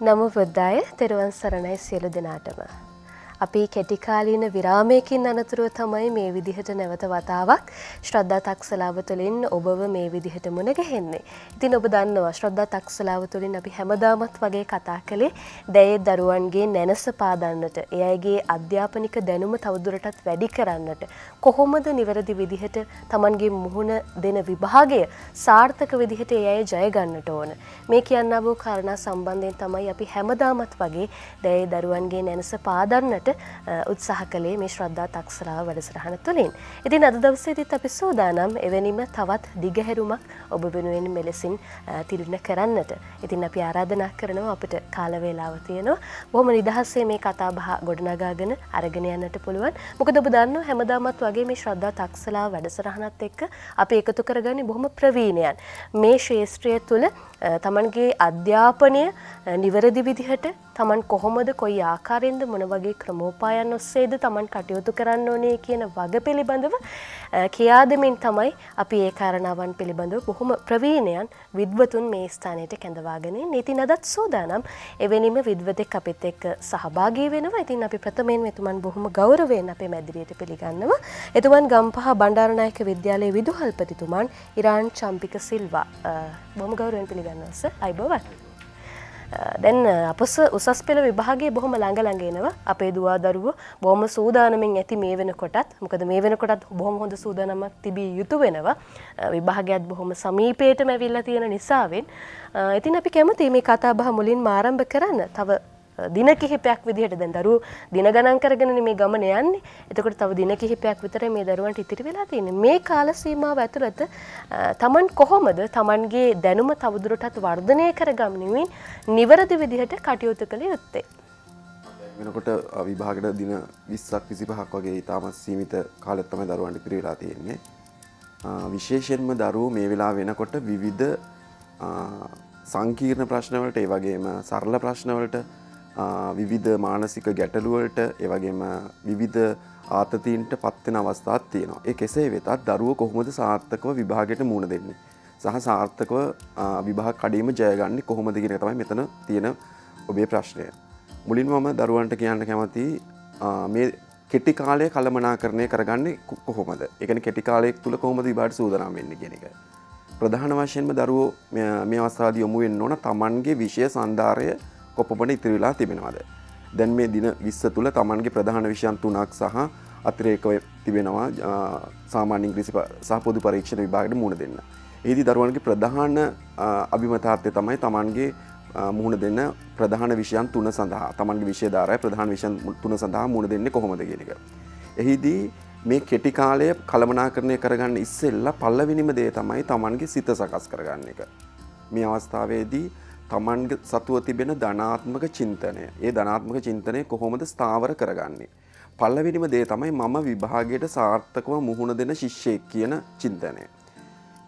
නම බුද්ධාය තෙරුවන් සරණයි සියලු දෙනාටම. අපි කෙටිකාලීන විරාමයකින් අනතුරුව තමයි මේ විදිහට නැවත වතාවක් ශ්‍රද්ධා තක්සලාව තුළින් ඔබව මේ විදිහට මුණගැහෙන්නේ. ඉතින් ඔබ දන්නවා ශ්‍රද්ධා තක්සලාව තුළින් අපි හැමදාමත් වගේ කතා කළේ දැයේ දරුවන්ගේ නැනස පාදන්නට, ඒ අයගේ අධ්‍යාපනික දැනුම තවදුරටත් වැඩි කරන්නට කොහොමද නිවැරදි විදිහට Tamanගේ මුහුණ දෙන විභාගය සාර්ථක විදිහට ඒ අය ජය ගන්නට ඕන. මේ කියන්න වූ කාරණා සම්බන්ධයෙන් තමයි අපි හැමදාමත් වගේ දැයේ දරුවන්ගේ නැනස පාදන්නට උත්සාහ කළේ මේ ශ්‍රද්ධා තක්සරාව වැඩසටහන තුළින්. ඉතින් අද දවසේදීත් අපි සූදානම් එවැනිම තවත් දිගහැරුමක් ඔබ වෙනුවෙන් මෙලෙසින් තිරණ කරන්නට. ඉතින් අපි ආරාධනා කරනවා අපිට කාල වේලාව තියෙනවා. බොහොම නිදහසේ මේ කතා බහ ගොඩනගාගෙන අරගෙන යන්නට පුළුවන්. මොකද ඔබ දන්නවා හැමදාමත් වගේ මේ ශ්‍රද්ධා තක්සලා වැඩසටහනත් එක්ක අපි එකතු කරගන්නේ බොහොම ප්‍රවීණයන්. මේ ශේෂ්ත්‍රය තුළ තමන්ගේ අධ්‍යාපනය නිවැරදි විදිහට තමන් කොහොමද කොයි ආකාරයෙන්ද මොන වගේ ක්‍රමෝපායන් ඔස්සේද තමන් කටයුතු කරන්න ඕනේ කියන වග පිළිබඳව කියාදමින් තමයි අපි ඒ කාරණාවන් පිළිබඳව බොහොම ප්‍රවීණයන් විද්වතුන් මේ ස්ථානයට කැඳවාගෙන නීති නදත් සූදානම් එවැනිම විද්වතෙක් අපිත් එක්ක සහභාගී වෙනවා. ඉතින් අපි ප්‍රථමයෙන් එතුමන් බොහොම ගෞරවයෙන් අපේ මැදිරියට පිළිගන්නවා. එතුමන් ගම්පහ බණ්ඩාරනායක විද්‍යාලයේ විදුහල්පතිතුමන් ඉරාන් චම්පික සිල්වා බොහොම ගෞරවයෙන් පිළිගන්නවස අයිබෝවත් දැන් අපස උසස් පෙළ විභාගේ බොහොම ළඟළඟෙනවා අපේ දවා දරුව බොහොම සූදානමින් ඇති මේ වෙන කොටත් මොකද මේ වෙන කොටත් බොහොම හොඳ සූදානමක් තිබී යුතු වෙනවා. විභාගයක් බොහොම සමීපයට මැවිල්ලා තියෙන නිසාවෙන් ඉතින් අපි කැමති මේ කතා බහ මුලින් මාරම්භ කරන්න. තව දින කිහිපයක් විදිහට දැන් දරුවෝ දින ගණන් කරගෙන මේ ගමන යන්නේ. එතකොට තව දින කිහිපයක් විතර මේ දරුවන්ට ඉතිරි වෙලා තියෙන්නේ. මේ කාල සීමාව ඇතුළත තමන් කොහොමද තමන්ගේ දැනුම තවදුරටත් වර්ධනය කරගන්නමින් නිවැරදි විදිහට කටයුතු කළ යුත්තේ. වෙනකොට විභාගට දින 20ක් 25ක් වගේ ඉතාමත් සීමිත කාලෙත් තමයි දරුවන්ට ඉතිරි වෙලා තියෙන්නේ. විශේෂයෙන්ම දරුවෝ මේ වෙලාව වෙනකොට විවිධ සංකීර්ණ ප්‍රශ්නවලට ඒ වගේම සරල ප්‍රශ්නවලට විවිධ මානසික ගැටලුවලට එවගේම විවිධ ආතතීන්ට පත්වෙන අවස්ථාත් තියෙනවා. ඒ කෙසේ වෙතත් දරුව කොහොමද සාර්ථකව විභාගයට මුණ දෙන්නේ? සහ සාර්ථකව විභාග කඩීම ජයගන්නේ කොහොමද කියන තමයි මෙතන තියෙන ඔබේ ප්‍රශ්නය. මුලින් මම දරුවන්ට කියන්න කැමති මේ කෙටි කාලය කළමනා කරණය කරගන්නේ කොහොමද? එකන කෙටි කාලයෙක් තුළ කොහොමද විභාට සූදනම් වෙන්න කියන එක. ප්‍රධාන වශයෙන්ම දරුවෝ මේ අවස්ථාද යොමු වෙන්න ඕන තමන්ගේ විෂය සන්ධාරය කොපමණ ඉතිරි වෙලා තිබෙනවාද. දැන් මේ දින විස්ස තුළ තමන්ගේ ප්‍රධාන විෂයන් තුනක් සහ අතිරේකව තිබෙනවා සාමාන්‍ය ඉංග්‍රීසි සහ පොදු පරීක්ෂණ විභාගයට මුහුණ දෙන්න. ඒදී දරුවන්ගේ ප්‍රධාන අභිමතාර්ථය තමයි තමන්ගේ මුහුණ දෙන්න ප්‍රධාන විෂයන් තුන සඳහා තමන්ගේ විෂයධාරය ප්‍රධාන විෂයන් තුන සඳහා මුණ දෙන්නේ කොහොමද කියන එක. එහිදී මේ කෙටි කාලය කළමනාකරණය කරගන්න ඉස්සෙල්ලා පල්ලවිනිම දේ තමයි තමන්ගේ සිත සකස් කරගන්න එක. මේ අවස්ථාවේදී තමන්ග සතුව තිබෙන ධනාත්මක චින්තනය ඒ ධනාත්මක චින්තනය කොහොමද ස්ථාවර කරගන්නේ. පල්ලවිනිම දේ තමයි මම විභාගයට සාර්ථකව මුහුණ දෙන ශිෂ්‍යයෙක් කියන චින්තනය.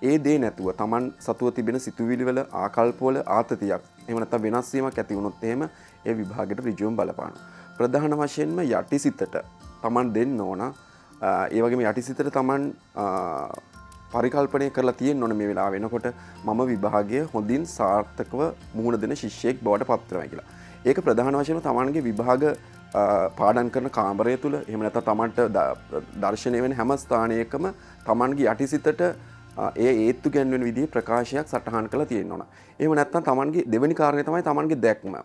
ඒ දේ නැතුව තමන් සතුව තිබෙන සිතුවිලිවල ආකල්පවල ආතතියක් එමනත වෙනස්වීමක් ඇතිවුණොත් එහෙම ඒ විභාගයට රිජුවම් බලපාන. ප්‍රධාන වශයෙන්ම යටි සිතට තමන් දෙන්න ඕන ඒවගේම යටිසිතට තමන් පරිකල්පනය කරලා තියෙන් නොන මේ වෙලා වෙනකොට මම විභාගය හොඳින් සාර්ථකව මුහුණ දෙන ශිෂ්‍යයෙක් බවට පත්තරයි කියලා. ඒක ප්‍රධාන වශයෙන් තමන්ගේ විභාග පාඩන් කරන කාමරය තුළ එමනත තමන්ට දර්ශනය වෙන හැම ස්ථානයකම තමන්ගේ යටිසිතට ඒ ඒත්තු ගැන්වෙන විදි ප්‍රකාශයක් සටහන් කළ තියෙන්නවා. එම නැත්තම් තමන්ගේ දෙවැනි කාරණය තමයි තමන්ගේ දැක්ම.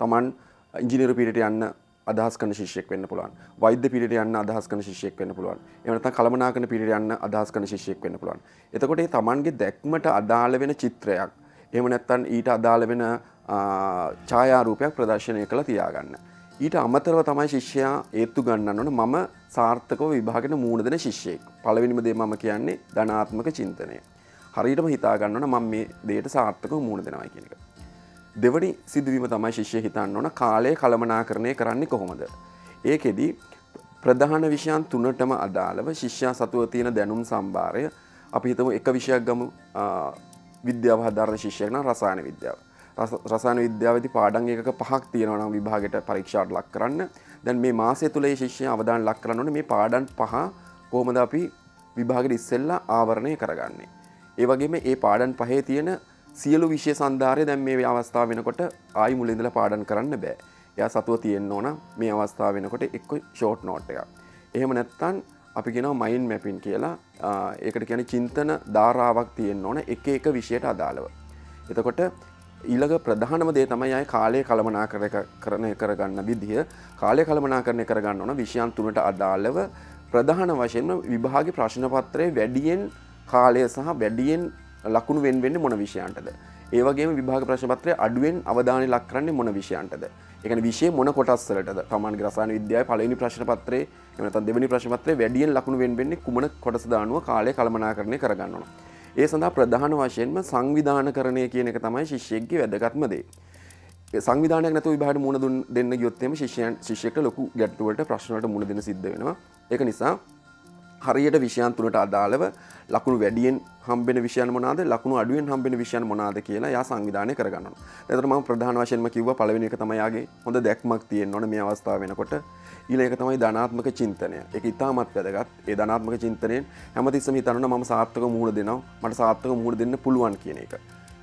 තමන් ඉංජිනීර පිට යන්න අදහස් කන ශිෂ්‍යෙක් වෙන්න පුළුවන්. වෛද්‍ය පිරිට යන්න අදහස් කන ශිෂ්‍යෙක් වෙන්න පුළුවන්. එමනත කළමනාකන පිරිට යන්න අදහස් කන ශිෂ්‍යෙක් වෙන්න පුළුවන්. එතකොට ඒ තමන්ගේ දැක්මට අදාළ වෙන චිත්‍රයක් එම නැත්තන් ඊට අදාළ වෙන ඡායාරූපයක් ප්‍රදර්ශනය කළ තියාගන්න. ඊට අමතරව තමයි ශිෂ්‍යයා ඒත්තු ගන්නන්න ඕන මම සාර්ථකව විභාගෙන මූුණ දෙන ශිෂ්‍යයෙක් පළවෙනිම දේ මම කියන්නේ ධනාත්මක චින්තනය. හරිටම හිතාගන්නන මම මේ දේට සාර්ථක මූුණ දෙනවයි කියනක දෙවනි සිදුවීම තමයි ශිෂ්‍ය හිතන්න ඕන කාලය කළමනා කරණය කරන්නේ කොහොමද. ඒකෙදි ප්‍රධාන විෂයන් තුනටම අදාළව ශිෂ්‍යයා සතුව තියෙන දැනුම් සම්භාරය අපි හිතම එක විෂයක් ගමු විද්‍යාව හදාරණ ශිෂ්‍යයන රසායන විද්‍යාව. රසායන විද්‍යාවති පාඩන් එකක පහක් තියෙනවනම් විභාගට පරීක්ෂාට ලක් කරන්න දැන් මේ මාසය තුළේ ශිෂ්‍ය අවධාන ලක් කරන්නන මේ පාඩන් පහ කෝමද අපි විභාගට ඉස්සෙල්ලා ආවරණය කරගන්නේ. ඒවගේම ඒ පාඩන් පහේ තියෙන සියලු විශෂය සන්ධාරය දැන් මේ අවස්ථාව වෙනකොට ආයි මුලින්දල පාඩන් කරන්න බෑ. ය සතුව තියෙන්න්න ඕන මේ අවස්ථාව වෙනකොට එක්ක ෂෝට් නෝට් එක එහෙම නැත්තන් අපි ගෙනව මයින් මැපින් කියලා. ඒකට කියන චින්තන ධාරාවක් තියෙන් ඕන එක එක විෂයට අදාළව. එතකොට ඊළඟ ප්‍රධානම දේ තමයි අයි කාලය කළමනා කර කරණය කරගන්න විදිහ කාලය කළමනා කරණය කරගන්න ඕන විෂයන් තුනට අදාළව ප්‍රධාන වශයෙන්ම විභාග ප්‍රශ්නපත්‍රය වැඩියෙන් කාලය සහ වැඩියෙන් ලකුණු වෙන්වෙන්න මොන විෂයන්ටද ඒවගේ විභාග ප්‍රශ්පත්‍රය අඩුවෙන් අවධානය ලක් කරන්නේ මොන විෂයන්ටද එකන විශෂය මොන කොටස්සලට තමන් ග්‍රසාන විද්‍යාය පලනි ප්‍රශ්නපත්‍රේ එමත දෙවනි ප්‍රශ්පත්‍රය වැඩියෙන් ලකුණු වෙන්වෙන්නේ කුමන කොටස දානුව කාලය කළමනා කරණය කරගන්නවා. ඒ සඳහා ප්‍රධාන වශයෙන්ම සංවිධාන කරණය කියන එක තමයි ශිෂ්‍යයක්ගේ වැදගත්මදේ. සංවිධානයක් නැතු විභාට මුණ දුන් දෙන්න යොත්තෙම ශිෂයන් ශිෂ්‍යකට ලොකු ගැට්ටුවට ප්‍රශ්නට මුණ දෙන සිද්ධ වෙනවා එක නිසා හරියට විෂයන් තුළට අදාළව ලකුණු වැඩියෙන් හම්බෙන විෂයන් මොනාද ලකුණු අඩුවෙන් හම්බෙන විෂයන් මොනාද කියලා යා සංවිධානය කරගන්න එතරම ප්‍රධාන වශයෙන්ම කිව්ව පලවෙනි එක තමයියාගේ හොඳ දැක්මක් තියෙන් නොන මේ අවස්ථාව වෙනකොට. ඊලක තමයි ධනාත්මක චින්තනය. එක ඉතාමත් වැදගත්. ඒ ධනාත්මක චින්තනයෙන් හැමතිස්සම හිතන්න ම සාර්ථක මුහුණ දෙනවා. මට සාර්ථක මුහුණ දෙන්න පුළුවන් කියන එක.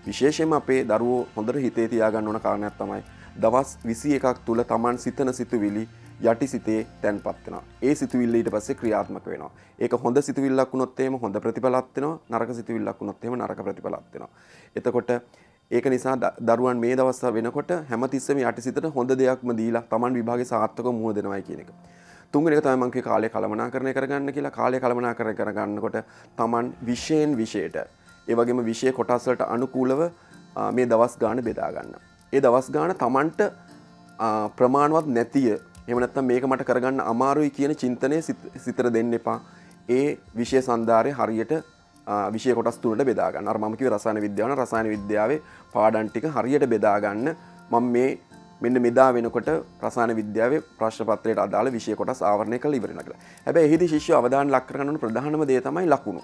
විශේෂයෙන් අපේ දරුවෝ හොඳට හිතේ තියාගන්න ඕන කාරණයක් තමයි දවස් විසි එකක් තුළ තමන් සිතන සිතුවිලි යටි සිතේ තැන් පත්වෙන ඒ සිතුවිල්ල ඊට පස්සේ ක්‍රියාත්මක වෙනවා. ඒක හොඳ සිතුවිල්ලක් වුණොත්තේම හොඳ ප්‍රතිඵලත්වෙන නරක සිතුවිල්ලක් වුණොත්තේම නරක ප්‍රතිඵලත්වෙන එතකොට ඒක නිසා දරුවන් මේ දවස්ස වෙනකොට හැමතිස්සම යටි සිතට හොඳ දෙයක්ම දීලා තමන් විභාග සාර්ථක මුව දෙනවයි කියන එක. තුන්ගෙන තමන්ගේ කාලය කළමනා කරණය කරගන්න කියලා. කාලය කළමනා කර කරගන්නකොට තමන් විෂයෙන් විෂයට ඒවගේම විෂය කොටස්වලට අනුකූලව මේ දවස් ගාන බෙදාගන්න ඒ දවස් ගාන තමන්ට ප්‍රමාණවත් නැතිය එමනත්තම් මේක මට කරගන්න අමාරුයි කියන චින්තනය සිතර දෙන්න එපා. ඒ විෂය සන්ධාරය හරියට විෂය කොටස් තුරට බෙදාගන්න අර්මමකි රසායන විද්‍යාවන රසායන විද්‍යාවේ පාඩන්ටික හරියට බෙදාගන්න මං මේ මෙන්න මෙදා වෙනකොට ප්‍රසාන විද්‍යාව ප්‍රශ්පත්‍රයට අදාළ විෂය කොටස් ආවරණය කළ ඉවරන කළ හැබ එහිදි ශිෂ්‍ය අවධාන ලක්කරගන්න ප්‍රධානම දේ තමයි ලකුණු.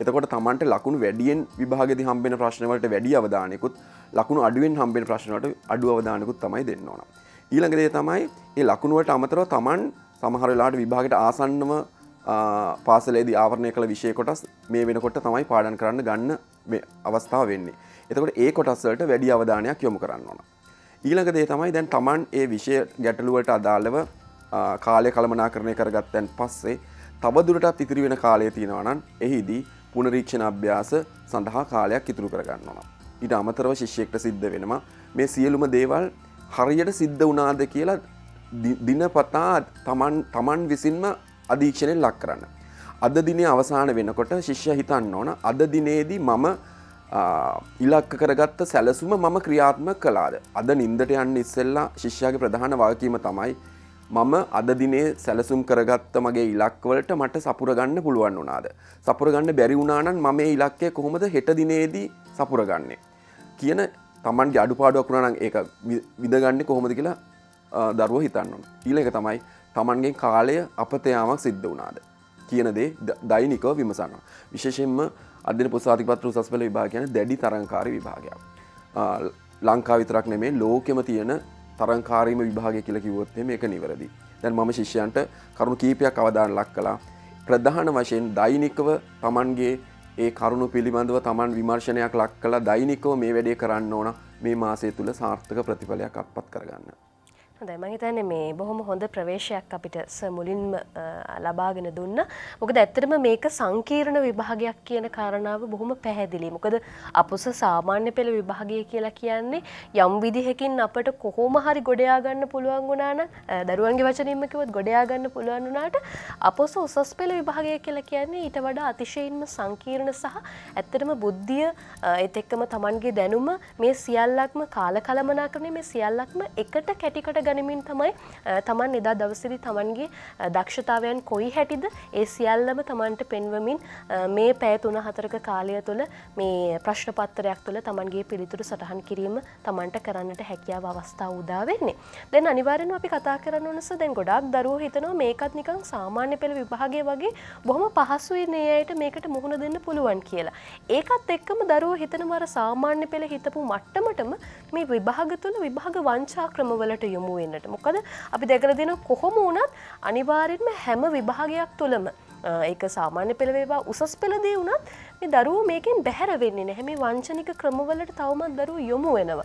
එතකොට තමන්ට ලකුණු වැඩියෙන් විභාගද හම්බෙන ප්‍රශ්නවලට වැඩි අවධානයකුත් ලකුණු අඩුවෙන් හම්බෙන් ප්‍රශ්නවට අඩු අවධානකුත් තමයි දෙන්න ඕන. ඊළඟදේ තමයි ඒ ලකුණුවට අමතරව තමන් සමහරලාට විභාගට ආසන්නම පාසලේදී ආවරණය කළ විෂය කොටස් මේ වෙනකොට තමයි පාඩන් කරන්න ගන්න අවස්ථාව වෙන්නේ එතකොට ඒ කොටස්වලට වැඩි අවධානයක් යොමු කරන්න ඕන ඊළඟදේ තමයි දැන් තමන් ඒ විෂය ගැටලුවට අදාළව කාලය කළමනා කරණය කරගත්තැන් පස්සේ තබදුරටත් ඉතිරි වෙන කාලය තියෙනවනන් එහිදී පුනරීක්ෂණ අභ්‍යාස සඳහා කාලයක් ඉතුරු කරගන්නවා. ඊට අමතරව ශිෂ්‍යයෙක්ට සිද්ධ වෙනවා මේ සියලුම දේවල් හරියට සිද්ධ වනාද කියලා දිනපතා තමන් තමන් විසින්ම අධීක්ෂණයෙන් ලක් කරන්න. අද දිනේ අවසාන වෙනකොට ශිෂ්‍ය හිතන්න ඕන අද දිනේදී මම ඉලක්ක කරගත්ත සැලසුම මම ක්‍රියාත්ම කලාද. අද නින්දට යන්න ඉස්සෙල්ලා ශිෂ්‍යයාගේ ප්‍රධාන වාකීම තමයි මම අද දිනේ සැලසුම් කරගත්ත මගේ ඉලක්වලට මට සපුරගන්න පුළුවන් වනාද. සපුරගන්න බැරි වුණානන් මම ඉලක්කය කොහොමද හෙට දිනේදී සපුරගන්නේ. කියන තමන්ගේ අඩුපාඩුවක් වුණනම් ඒක විදගන්න කොහොමද කියලා දරුව හිතන්න ඊලක තමයි තමන්ගේ කාලය අපතයාමක් සිද්ධ වනාද කියනදේ දෛනිකව විමසන්න. විශේෂෙන්ම අධන පුසාතිපත්‍ර සස්වල විභාගයන දැඩි තරංකාරි විභාගයක්. ලංකා විතරක් නෙමේ ලෝකෙම තියෙන තරංකාරීම විභාගය කියල කිවොත්තේ මේක නිවරදි. දැන් මම ශිෂ්‍යයන්ට කරුණු කීපයක් අවධාන ලක් කලා ප්‍රධාන වශයෙන් දෛනිකව තමන්ගේ ඒ කරුණු පිළිබඳව තමන් විමර්ශනයක් ලක් කළ දෛනිකව මේ වැඩේ කරන්න ඕන මේ මාසය තුළ සාර්ථක ප්‍රතිඵලයක් අත්පත් කරගන්න. හොඳයි මම හිතන්නේ මේ බොහොම හොඳ ප්‍රවේශයක් අපිට ස මුලින්ම ලබාගෙන දුන්න. මොකද ඇත්තටම මේක සංකීර්ණ විභාගයක් කියන කාරණාව බොහොම පැහැදිලි. මොකද අපුස සාමාන්‍ය පෙළ විභාගය කියලා කියන්නේ යම් විදිහකින් අපට කොහොම හරි ගොඩයා ගන්න පුළුවන් වුණා නම් දරුවන්ගේ වචනින්ම කිව්වොත් ගොඩයා ගන්න පුළුවන් වුණාට අපොස උසස් පෙළ විභාගය කියලා කියන්නේ ඊට වඩා අතිශයින්ම සංකීර්ණ සහ ඇත්තටම බුද්ධිය ඒත් එක්කම Tamanගේ දැනුම මේ සියල්ලක්ම කාල කළමනාකරණය මේ සියල්ලක්ම එකට කැටිකට ගනිමින් තමයි තමන් එදා දවසිදි තමන්ගේ දක්ෂතාවයන් කොයි හැටිද ඒ සියල්ලම තමන්ට පෙන්වමින් මේ පෑ තුන හතරක කාලය තුළ මේ ප්‍රශ්නපත්තරයක් තුළ තමන්ගේ පිළිතුරු සටහන් කිරීම තමන්ට කරන්නට හැකියාව අවස්ථාව උදා වෙන්නේ. දැන් අනිවාර්යෙන්ම අපි කතා කරන්න ඕනස දැන් ගොඩාක් දරුවෝ හිතනවා මේකත් නිකන් සාමාන්‍ය පෙළ විභාගය වගේ බොහොම පහසුයි මේ අයට මේකට මුහුණ දෙන්න පුළුවන් කියලා. ඒකත් එක්කම දරුවෝ හිතනවා අර සාමාන්‍ය පෙළ හිතපු මට්ටමටම මේ විභාග තුළ විභාග වංචා ක්‍රමවලට යොමු වෙන්නට. මොකද අපි දැකල දෙන කොහොම වුණත් අනිවාර්යෙන්ම හැම විභාගයක් තුළම ඒක සාමාන්‍ය පෙළවේවා උසස් පෙළදී වුණත් මේ දරුව මේකෙන් බැහැර වෙන්නේ නැහැ. මේ වංචනික ක්‍රමවලට තවමත් දරුව යොමු වෙනවා.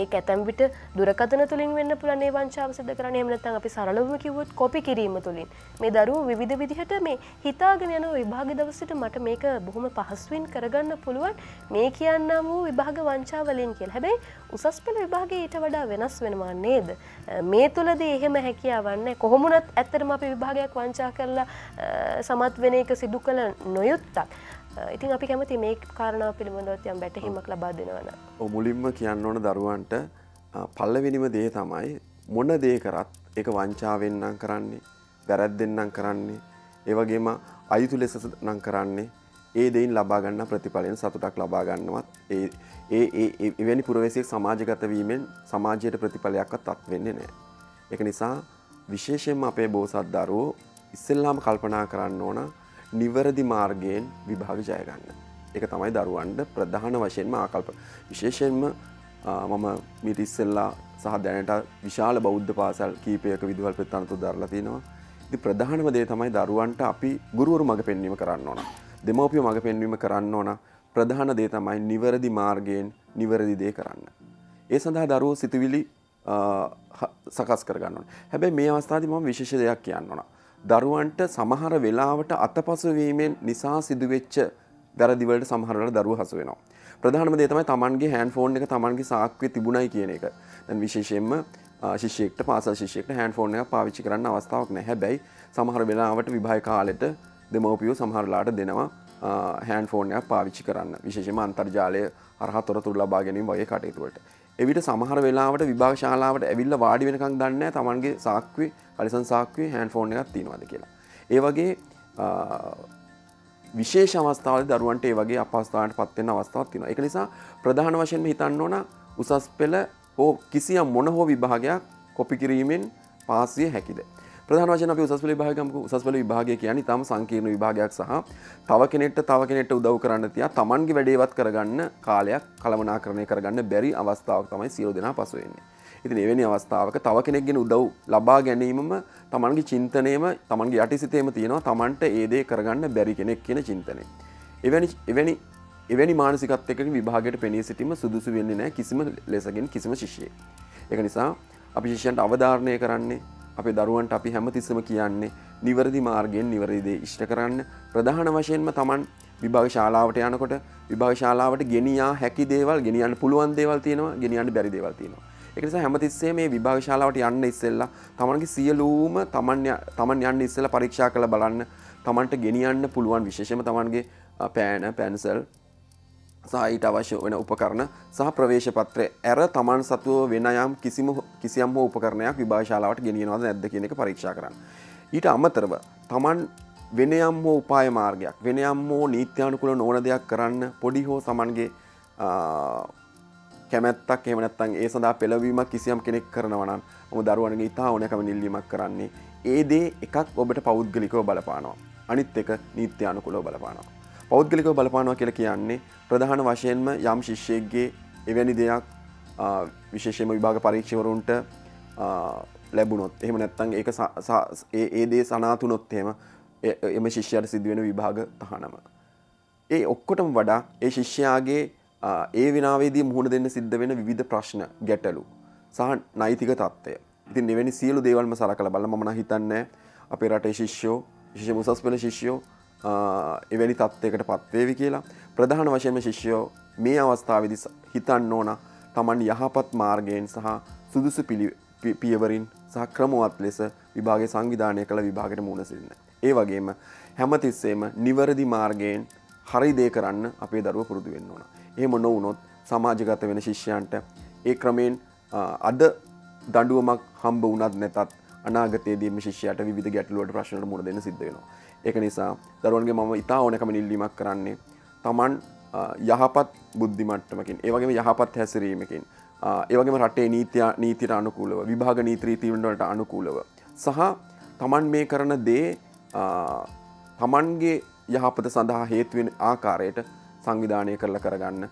ඒ ඇතැම් විට දුරකතන තුළින් වෙන්න පුළනේ වංචාව සිද කරන එමනත්තන් අපි සරලවම කිවොත් කොපි කිරීම තුළින් මේ දරුව විධ විදිහට මේ හිතාගෙන යන විභාග දවසට මට මේක බොහොම පහස්ුවෙන් කරගන්න පුළුවන්. මේ කියන්න වූ විභාග වංචාවලින් කියල්. හැබැයි උසස් පෙළ විභාගේ ඊට වඩා වෙනස් වෙනවා නේද? මේ තුළද එහෙම හැකියාවන්න කොහොමුණත් ඇත්තරම අපි විභාගයක් වංචා කරලා සමත් වෙන එක සිදු කළ නොයුත්තක්. ඉතින් අපි කැමති මේ කාරණාව පිළිබඳවත් යම් බැටහිමක් ලබා දෙනවන මුලින්ම කියන්න ඕන දරුවන්ට පල්ලවෙනිම දේ තමයි මොන දේ කරත් එක වංචාවෙන්නම් කරන්නේ වැරැත් දෙන්නම් කරන්නේ ඒවගේම අයුතු ලෙස නං කරන්නේ ඒ දෙයින් ලබාගන්න ප්‍රතිඵලයෙන් සතුටක් ලබාගන්නවත් ඒ ඒ එවැනි පුරවැසියක් සමාජගත වීමෙන් සමාජයට ප්‍රතිඵලයක්වත් අත් වෙන්නේ නෑ. එක නිසා විශේෂයෙන්ම අපේ බෝසත් දරුවෝ ඉස්සෙල්ලාම කල්පනා කරන්න ඕන නිවරදි මාර්ගයෙන් විභාග ජයගන්න. එක තමයි දරුවන්ට ප්‍රධාන වශයෙන්ම ආකල්ප. විශේෂයෙන්ම මම මිටිස්සෙල්ලා සහ දැනට විශාල බෞද්ධ පාසල් කීපයක විදුවල් පෙත්තනතු දරලතිනවා. ඉති ප්‍රධානම දේ තමයි දරුවන්ට අපි ගුරුවරු මඟ පෙන්වීම කරන්න ඕන. දෙමෝපිය මඟ පෙන්වීම කරන්න ඕන ප්‍රධාන දේ තමයි නිවරදි මාර්ගයෙන් නිවරදි දේ කරන්න. ඒ සඳහා දරුවෝ සිතුවිලි සකස් කරගන්න. හැබැයි මේ අවස්ථාති ම විශේෂ දෙයක් කියන්න ඕන. දරුවන්ට සමහර වෙලාවට අතපසුවීමෙන් නිසා සිදුවෙච්ච වැරදිවලට සමහරට දරුව හසු වෙනවා. ප්‍රධානම දේ තමයි තමන්ගේ හැන් ෆෝන් එක තමන්ගේ සාක්වේ තිබුණයි කියන එක. දැන් විශේෂයෙන්ම ශිෂයෙක්ට පාසල් ශිෂයෙක්ට හැන් ෆෝන් එක පාවිච්චි කරන්න අවස්ථාවක් නැහැ. හැබැයි සමහර වෙලාවට විභාග කාලෙට දෙමව්පියෝ සමහරලාට දෙනවා හැන් ෆෝන් එකක් පාවිච්චි කරන්න. විශේෂයෙන්ම අන්තර්ජාලය හරහා තොරතුරු ලබා ගැනීම වගේ කටයුතු වලට. එවිට සමහර වෙලාවට විභාග ශාලාවට ඇවිල්ලා වාඩි වෙනකන් දන්නේ නැහැ තමන්ගේ සාක්කුවේ කලිසන් සාක්කුවේ හැන් ෆෝන් එකක් තියෙනවද කියලා. ඒ වගේ විශේෂ අවස්ථාවල දරුවන්ට ඒ වගේ අපස්ථාවට පත්වෙන අවස්ථාවක් තියෙනවා. ඒක නිසා ප්‍රධාන වශයෙන්ම හිතන්න ඕන උසස් පෙළ හෝ කිසියම් මොන හෝ විභාගයක් කොපි කිරීමෙන් පාස් විය හැකිද. ප්‍රධාන වශයෙන් අපි උසස් පෙළ විභාගයක උසස් පෙළ විභාගය කියන්නේ ඊටම සංකීර්ණ විභාගයක් සහ තව කෙනෙක්ට තව කෙනෙක්ට උදව් කරන්න තියා තමන්ගේ වැඩේවත් කරගන්න කාලයක් කළමනාකරණය කරගන්න බැරි අවස්ථාවක් තමයි සියලු දෙනා පසු වෙන්නේ. ඉතින් එවැනි අවස්ථාවක තව කෙනෙක්ගෙන උදව් ලබා ගැනීමම තමන්ගේ චින්තනයම තමන්ගේ යටිසිතේම තියෙනවා තමන්ට ඒදේ කරගන්න බැරි කෙනෙක් කියන චින්තනය. එවැනි එවැනි එවැනි මානසිකත්යක විභාගයට පෙනී සිටීම සුදුසු වෙන්නේ නෑ කිසිම ලෙසගෙන් කිසිම ශිෂ්‍යය. එක නිසා අපි ශිෂ්‍යන්ට අවධාරණය කරන්නේ අපේ දරුවන්ට අපි හැමතිස්සම කියන්නේ නිවරදි මාර්ගයෙන් නිවරදිදේ ඉෂ්ට කරන්න. ප්‍රධාන වශයෙන්ම තමන් විභාග ශාලාවට යනකොට විභාග ශාලාවට ගෙනයා හැකි දේවල් ගෙනියන්න පුළුවන් දේවල් තියෙනවා ගෙනියන්න බැරි දේවල් තියෙනවා. එකනිසා හැමතිස්සේ මේ විභාග ශාලාවට යන්න ඉස්සෙල්ලා තමන්ගේ සියලූම තමන් තමන් යන්න ඉස්සෙල්ල පරීක්ෂා කළ බලන්න තමන්ට ගෙනියන්න පුළුවන් විශේෂම තමන්ගේ පෑන පැන්සල් සහිට අවශ්‍ය වෙන උපකරණ සහ ප්‍රවේශපත්‍රය ඇර තමන් සතුව වෙන යම් කිසිම කිසියම් හෝ උපකරණයක් විභාශාලාවට ගෙනියනවද නැද්ද කියන එක පරීක්ෂා කරන්න. ඊට අමතරව තමන් වෙනයම් හෝ උපාය මාර්ගයක් වෙනයම් හෝ නීත්‍යානුකුල නොවන දෙයක් කරන්න පොඩි හෝ සමන්ගේ කැමැත්තක් එමනත්තන් ඒ සඳහා පෙළවීමක් කිසියම් කෙනෙක් කරනවනම් ම දරුවනගේ ඉතා ඕනකම නිල්ලීමක් කරන්නේ ඒ දේ එකක් ඔබට පෞද්ගලිකව බලපානවා අනිත් එක නීත්‍යානුකුලෝ බලපානවා. පෞද්ගලිකව බලපානවා කියල කියන්නේ ප්‍රධාන වශයෙන්ම යම් ශිෂ්‍යයක්ගේ එවැනි දෙයක් විශේෂම විභාග පරීක්ෂවරුන්ට ලැබුණොත් එහෙම නැත්තන් ඒ ඒදේ සනාතුනොත් එහෙම එම ශිෂ්‍යයට සිදුවෙන විභාග තහනම. ඒ ඔක්කොටම වඩා ඒ ශිෂ්‍යයාගේ ඒ විනාවේදී මුහුණ දෙන්න සිද්ධ වෙන විධ ප්‍රශ්න ගැටලු සහ නයිතික තත්වය ඉතින් එවැනි සියලු දේවල්ම සලකල බල මන හිතන්න අපේ රටේ ශිෂ්‍යෝ ශිෂ මුසස් පෙන ශිෂ්‍යෝ එවැනි තත්වයකට පත්වේවි කියලා ප්‍රධාන වශයම ශිෂ්‍යයෝ මේ අවස්ථාවදි හිතන්න ඕන තමන් යහපත් මාර්ගයෙන් සහ සුදුසු පියවරින් සහ ක්‍රමවත් ලෙස විභාග සංවිධානය කළ විභාගට මුණසින්න. ඒ වගේම හැමතිස්සේම නිවරදි මාර්ගයෙන් හරි දේ කරන්න අපේ දරුව පුරුදු වෙන්න ඕන. එහෙම නොවනොත් සමාජගත වෙන ශිෂ්‍යයන්ට ඒ ක්‍රමයෙන් අද දඩුවමක් හම්බ වනත් නැතත් අනාගතයේදීම ශිෂ්‍යයට විධ ගැටලුවට ප්‍රශ්නට මුණ දෙන්න සිද්ධ වෙනවා. එක නිසා දරුවන්ගේ මම ඉතා ඕනකම නිල්ලීමක් කරන්නේ තමන් යහපත් බුද්ධිමට්ටමකින් ඒවගේම යහපත් හැසිරීමකින්. ඒවගේම රටේ නීතිය නීතිට අනුකූලව විභාග නීත්‍රීතිීවටට අනුකූලව. සහ තමන් මේ කරන දේ තමන්ගේ යහපත සඳහා හේතුවෙන් ආකාරයට සංවිධානය කරල කරගන්න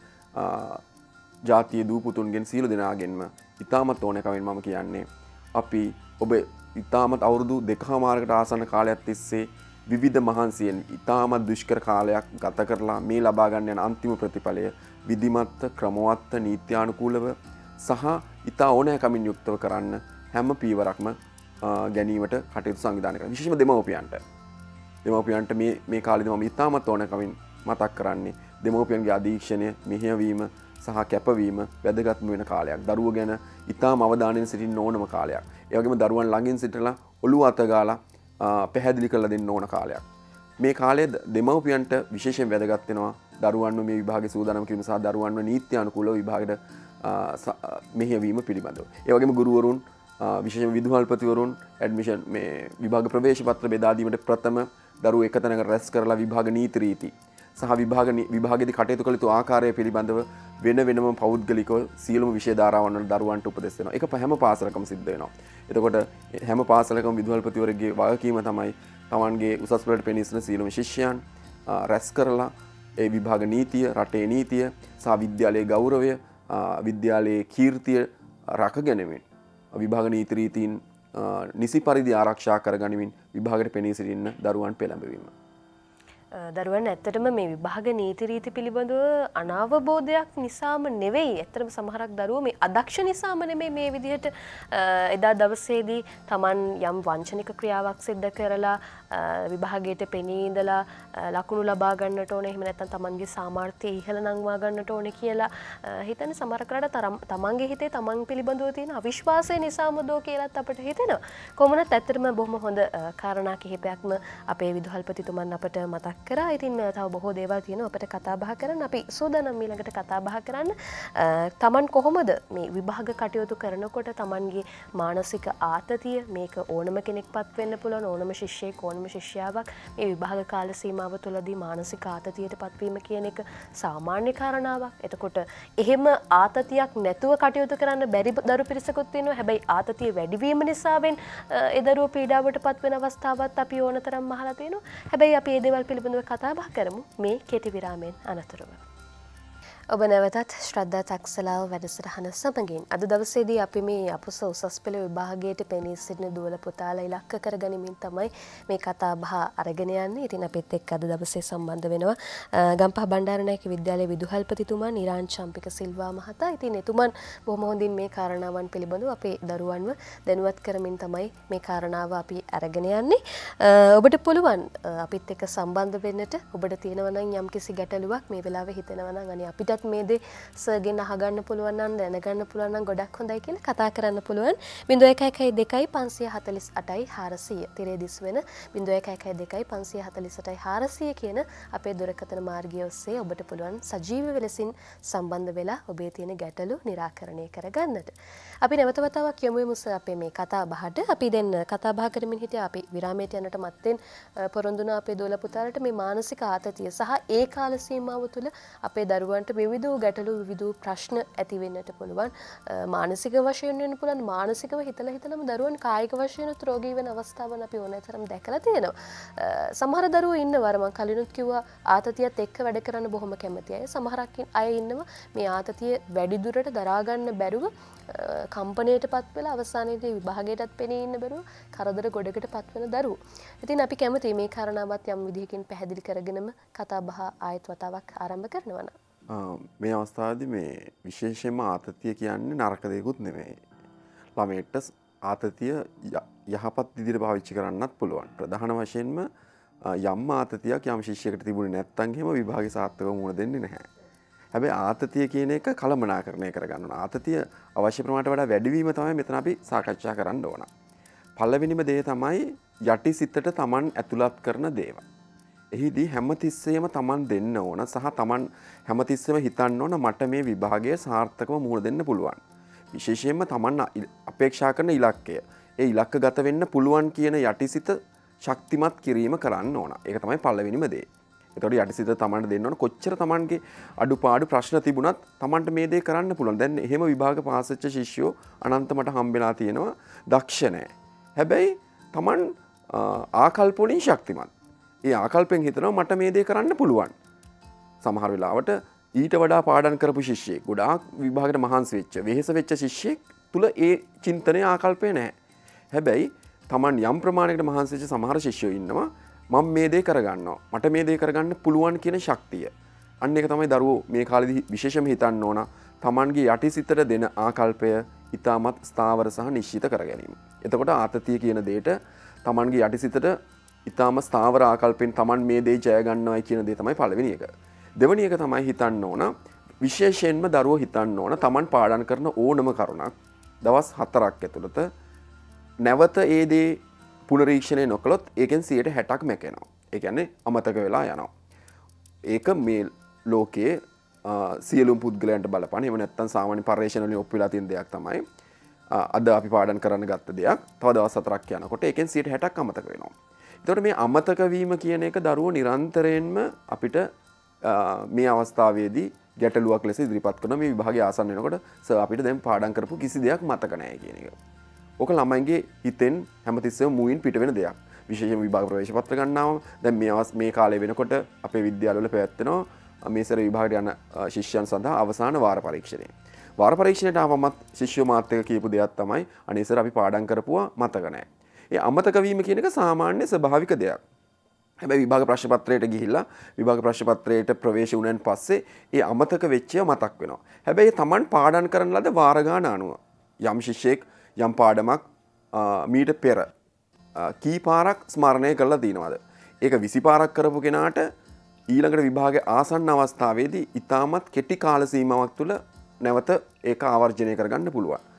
ජාතිය දූපුතුන්ගෙන් සීල දෙනාගෙන්ම ඉතාමත් ඕනකවින් මම කියන්නේ අපි ඔබ ඉතාමත් අවුරුදු දෙකහමාරකට ආසන කාලයක් තිස්සේ විවිධ මහන්සියෙන් ඉතාමත් දුෂ්කර කාලයක් ගත කරලා මේ ලබාගන්න යන අන්තිම ප්‍රතිඵලය විදිමත්ත ක්‍රමවත්ත නීත්‍යානුකූලව සහ ඉතා ඕනෑකමින් යුක්තව කරන්න හැම පීවරක්ම ගැනීමට කටයුතු සංවිධානක විශෂම දෙමවපියන්ට. දෙමවපියන්ට මේ කාලිද ම ඉතාමත් ඕනකමින් මතක් කරන්නේ දෙමවපියන්ගේ අධීක්ෂණය මෙහයවීම සහ කැපවීම වැදගත්ම වෙන කාලයක්. දරුව ගැන ඉතා මවධානයෙන් සිටින් ඕනම කාලයක්. ඒවගේම දරුවන් ළඟින් සිටලා ඔළු අතගාලා පැහැදිලි කල දෙන්න ඕන කාලයක්. මේ කාලෙ දෙමවපියන්ට විශේෂයෙන් වැදගත්වෙනවා දරුවන්ව මේ විභාග සූදානම් කිරීම සහ දරුවන්ව නීත්‍යයනුකූල විභාගට මෙහවීම පිළිබඳව. ඒවගේම ගුරුවරුන් විශෂ විදුහල්පතිවරුන් ඇඩමිෂන් මේ විභාග ප්‍රවේශ පත්‍ර බෙදාදීමට ප්‍රථම දරු එකතනක රැස් කරලා විභාග නීතරීති සහ විභාග විභාගෙදි කටයුතු කළතු ආකාරය පිළිබඳව වෙන වෙනම පෞද්ගලිකව සියලුම විශේධාරාවන්න දරුවන්ට උපදෙස්සෙන එක පැහැම පාසලකම සිද්ධයනවා. එතකොට හැම පාසලකම විදුවල්පතිවරගේ වගකීම තමයි තමන්ගේ උසස්පලට පෙනිස්න සීලම ශිෂ්‍යයන් රැස් කරලා ඒ විභාග නීතිය රටේ නීතිය සා විද්‍යාලයේ ගෞරවය විද්‍යාලයේ කීර්තිය රක ගැනමින් විභාග නීතරීතින් නිසි පරිදි ආරක්ෂා කර ගනිමින් විභාගට පෙනී සිටින්න දරුවන් පෙළඹවීම. දරුවන් ඇත්තටම මේ විභාග නීතිරීති පිළිබඳව අනාවබෝධයක් නිසාම නෙවෙයි. ඇත්තරම සමහරක් දරුව මේ අදක්ෂ නිසාම නෙමේ මේ විදිහට එදා දවසේදී තමන් යම් වංචනික ක්‍රියාවක් සිද්ධ කරලා විභාගයට පෙනීදලා ලකුණු ලබාගන්නට ඕන. එහම නැතන් තමන්ගේ සාමාර්ථය ඉහල නංවා ගන්නට ඕන කියලා හිතන සමරකරට තරම් තමන්ගේ හිතේ තමන් පිළිබඳව තියෙන අවිශ්වාසය නිසාමදෝ කියලත් අපට හිතෙනවා. කොමනත් ඇත්තරම බොහොම හොඳ කාරණා කිහිපයක්ම අපේ විදුහල්පතිතුමන් අපට මතක් කරා. ඉතින් තව බොහෝ දේවල් තියෙන අපට කතාබහ කරන්න. අපි සූදනම් මීළඟට කතාබහ කරන්න. තමන් කොහොමද මේ විභාග කටයුතු කරනකොට තමන්ගේ මානසික ආතතිය මේක ඕනම කෙනෙක් පත්වෙන්න පුළන් ඕනම ශිෂ්‍යය ඕනම ශිෂ්‍යාවක් මේ විභාග කාල සීමාව තුළදී මානසික ආතතියට පත්වීම කියන එක සාමාන්‍ය කාරණාවක්. එතකොට එහෙම ආතතියක් නැතුව කටයුතු කරන්න බැරි දරු පිරිසකුත්වෙනවා හැබැයි ආතතිය වැඩිවීම නිසාවෙන් එදරුව පීඩාවට පත්වෙන අවස්ථාවත් අපි ඕන තරම් මහලා තියෙනවා. හැබැයි අපි ඒදවල් පිළිබඳ පිළිබඳව කතාබහ කරමු මේ කෙටි විරාමයෙන් අනතුරුව. ඔබ නැවතත් ශ්‍රද්ධා තක්සලාව වැඩසටහන සමගින් අද දවසේදී අපි මේ අපුස උසස් පෙළ විභාගයට පෙනී සිටින දුවල පුතාලා ඉලක්ක කර ගනිමින් තමයි මේ කතා බහ අරගෙන යන්නේ. ඉතින් අපිත් එක්ක අද දවසේ සම්බන්ධ වෙනවා ගම්පහ බණ්ඩාරනායක විද්‍යාලයේ විදුහල්පතිතුමා නිරාන් චම්පික සිල්වා මහතා. ඉතින් එතුමන් බොහොම හොඳින් මේ කාරණාවන් පිළිබඳව අපේ දරුවන්ව දැනුවත් කරමින් තමයි මේ කාරණාව අපි අරගෙන යන්නේ. ඔබට පුළුවන් අපිත් එක්ක සම්බන්ධ වෙන්නට ඔබට තියෙනවා නම් යම්කිසි ගැටලුවක් මේ වෙලාවේ හිතෙනවා නම් අනේ අපිට කාටත් මේ දේ සර්ගෙන් අහගන්න පුළුවන්න්න දැනගන්න පුළුවන් ගොඩක් හොඳයි කියලා කතා කරන්න පුළුවන්. බිඳුව එකයි දෙකයි පන්සිය හතලිස් අටයි හාරසිය. තිරේ දිස් වෙන බිඳුව එකයි දෙකයි පන්සිය හතලිසටයි හාරසිය කියන අපේ දුරකතන මාර්ගය ඔස්සේ ඔබට පුළුවන් සජීව වෙලසින් සම්බන්ධ වෙලා ඔබේ තියෙන ගැටලු නිරාකරණය කරගන්නට. අපි නැවතවතාවක් යොමු මුස අපේ මේ කතා බහට. අපි දෙන්න කතා බා කරමින් හිට අපි විරාමයට යනට මත්තෙන් පොරොන්දුන අපේ දොල පුතාලට මේ මානසික ආතතිය සහ ඒ කාල සීමාව තුළ අපේ දරුවන්ට මෙ විවිධ ගැටලු විවිධ ප්‍රශ්න ඇතිවෙන්නට පුළුවන්. මානසික වශයෙන් වෙන පුළන් මානසිකව හිතල හිතනම දරුවන් කායික වශයන ත්‍රෝගී වෙන අවස්ථාවන අපි ඕන තරම් දැකල තියෙනවා. සමහර දරුව ඉන්න වරම කලිනුත් කිව්වා ආතතියත් එක්ක වැඩ කරන්න බොහොම කැමති අය. සමහරක්කින් අය ඉන්නවා. මේ ආතතිය වැඩිදුරට දරාගන්න බැරුව කම්පනයට පත් වෙලා අවසානයේදී විභාගයටත් පෙනී ඉන්න බැරුව කරදර ගොඩකට පත්වන දරු. ඉතින් අපි කැමති මේ කාරණාවත් යම් විදිහකින් පැහැදිලි කරගෙනම කතා බහ ආයත් වතාවක් ආරම්භ කරනවන. මේ අවස්ථාද මේ විශේෂයෙන්ම ආතතිය කියන්නේ නරකදයකුත් නෙමෙයි. ළමෙට්ට ආතතිය යහපත් ඉදිරි භාවිච්චි කරන්නත් පුළුවන් ප්‍රධාන වශයෙන්ම යම් ආතතියක් යම් ශිෂ්‍යකට තිබුණ නැත්තන්හෙම විභාග සාර්ථක මුණ දෙන්නේ නැහැ. හැබැ ආතතිය කියන එක කළමනා කරණය කරගන්න ආතතිය අවශ්‍ය ප්‍රමාට වඩා වැඩවීම තමයි මෙතන අපි සාකච්ඡා කරන්න ඕන. පල්ලවිනිම දේ තමයි යටි සිත්තට තමන් ඇතුළත් කරන දේව. එහිදී හැමතිස්සේම තමන් දෙන්න ඕන සහ තමන් හැමතිස්සම හිතන්න ඕන මට මේ විභාගය සාර්ථකව මුණ දෙන්න පුළුවන්. විශේෂයෙන්ම තමන් අපේක්ෂා කරන ඉලක්කය. ඒ ඉලක්ක ගත වෙන්න පුළුවන් කියන යටිසිත ශක්තිමත් කිරීම කරන්න ඕන එක තමයි පල්ලවෙනිම දේ. එතොට යටිසිත තමන්ට දෙන්නවන කොච්චර තමන්ගේ අඩු පාඩු ප්‍රශ්න තිබුණත් තමන්ට මේ දේ කරන්න පුළුවන් දැන් එහෙම විභාග පාසච්ච ශිෂ්‍යෝ අනන්තමට හම්බෙලා තියෙනවා දක්ෂණය. හැබැයි තමන් ආකල්පොනින් ශක්තිමත්. ඒ ආකල්පෙන් හිතනවා මට මේ දේ කරන්න පුළුවන්. සමහර වෙලාවට ඊට වඩා පාඩන් කරපු ශිෂ්‍යය ගොඩාක් විභාගට මහන්ස වෙච්ච වෙහෙස වෙච්ච ශිෂ්‍යයෙක් තුළ ඒ චින්තනය ආකල්පය නෑ. හැබැයි තමන් යම් ප්‍රමාණයට මහන්සේච සමහර ශිෂ්‍යෝ ඉන්නවා මං මේ දේ කරගන්න මට මේ දේ කරගන්න පුළුවන් කියන ශක්තිය අන්න එක තමයි දරුවෝ මේ කාලදි විශේෂම හිතන්න ඕන තමන්ගේ යටි සිතට දෙන ආකල්පය ඉතාමත් ස්ථාවර සහ නිශ්චිත කර ගැනීම. එතකොට ආතතිය කියන දේට තමන්ගේ යටි සිතට ඉතාම ස්ථාවර ආකල්පෙන් තමන් මේ දේ ජයගන්නවයි කියන දේ තමයි පලවෙනි එක. දෙවනි එක තමයි හිතන්න ඕන විශේෂයෙන්ම දරුව හිතන්න ඕන තමන් පාඩන් කරන ඕනම කරුණක් දවස් හතරක් ඇතුළත නැවත ඒදේ පුනරීක්ෂණය නොකළොත් ඒකෙන් සියට හැටක් මැකෙනවා එකන්නේ අමතක වෙලා යනවා. ඒක මේ ලෝකයේ සියලු පුද්ගලන්ට බලපන එම නැත්තන් සාමාන්‍ය පර්ේෂණල ඔප්පිලා තින් දෙයක් තමයි අද අපි පාඩන් කරන්න ගත්ත දෙයක් තව දවස් සතරක් යනකොට එකෙන් සිට හැටක් අමතක වෙනවා. තොට මේ අමතකවීම කියන එක දරුව නිරන්තරයෙන්ම අපිට මේ අවස්ථාවේදී ගැටලුවක් ලෙස ඉදිරිපත් කන මේ විභාග ආසන්නනකොට ස අපිට දැම් පාඩන් කරපු කිසි දෙයක් මතකනෑ කියන එක. ඕක ළමයින්ගේ හිතෙන් හැමතිස්සව මුයින් පිට වෙන දෙයක් විශේෂ විභාග ප්‍රවේශ පත්‍ර ගන්නාව දැන් මේ අවස් මේ කාලය වෙනකොට අපේ විද්‍යාලවල පැවැත්වෙනවා මේසර විභාගට යන ශිෂ්‍යයන් සඳහා අවසාන වාර පරීක්ෂණය. වාර පරීක්ෂණයට ආවමත් ශිෂ්‍ය මාත්‍යක කියපු දෙයක් තමයි අනිසර අපි පාඩන් කරපුවා මතකනෑ. ඒ අමතකවීම කියනක සාමාන්‍ය ස්භාවික දෙයක්. හැබැ විභාග ප්‍රශ්පත්‍රයට ගිහිල්ලා විභාග ප්‍රශ්පත්‍රයට ප්‍රවේශ වුණන් පස්සේ ඒ අමතක වෙච්චය මතක් වෙනවා. හැබැයි තමන් පාඩන් කරන ලද වාරගාන අනුව යම් ශිෂ්‍යයෙක් යම් පාඩමක් මීට පෙර කී පාරක් ස්මරණය කරලා දීනවාද. ඒක විසි පාරක් කරපු කෙනාට ඊළඟට විභාග ආසන්න අවස්ථාවේදී ඉතාමත් කෙටි කාලසීමාවක් තුළ නැවත ඒක ආවර්ජනය කරගන්න පුළුවන්.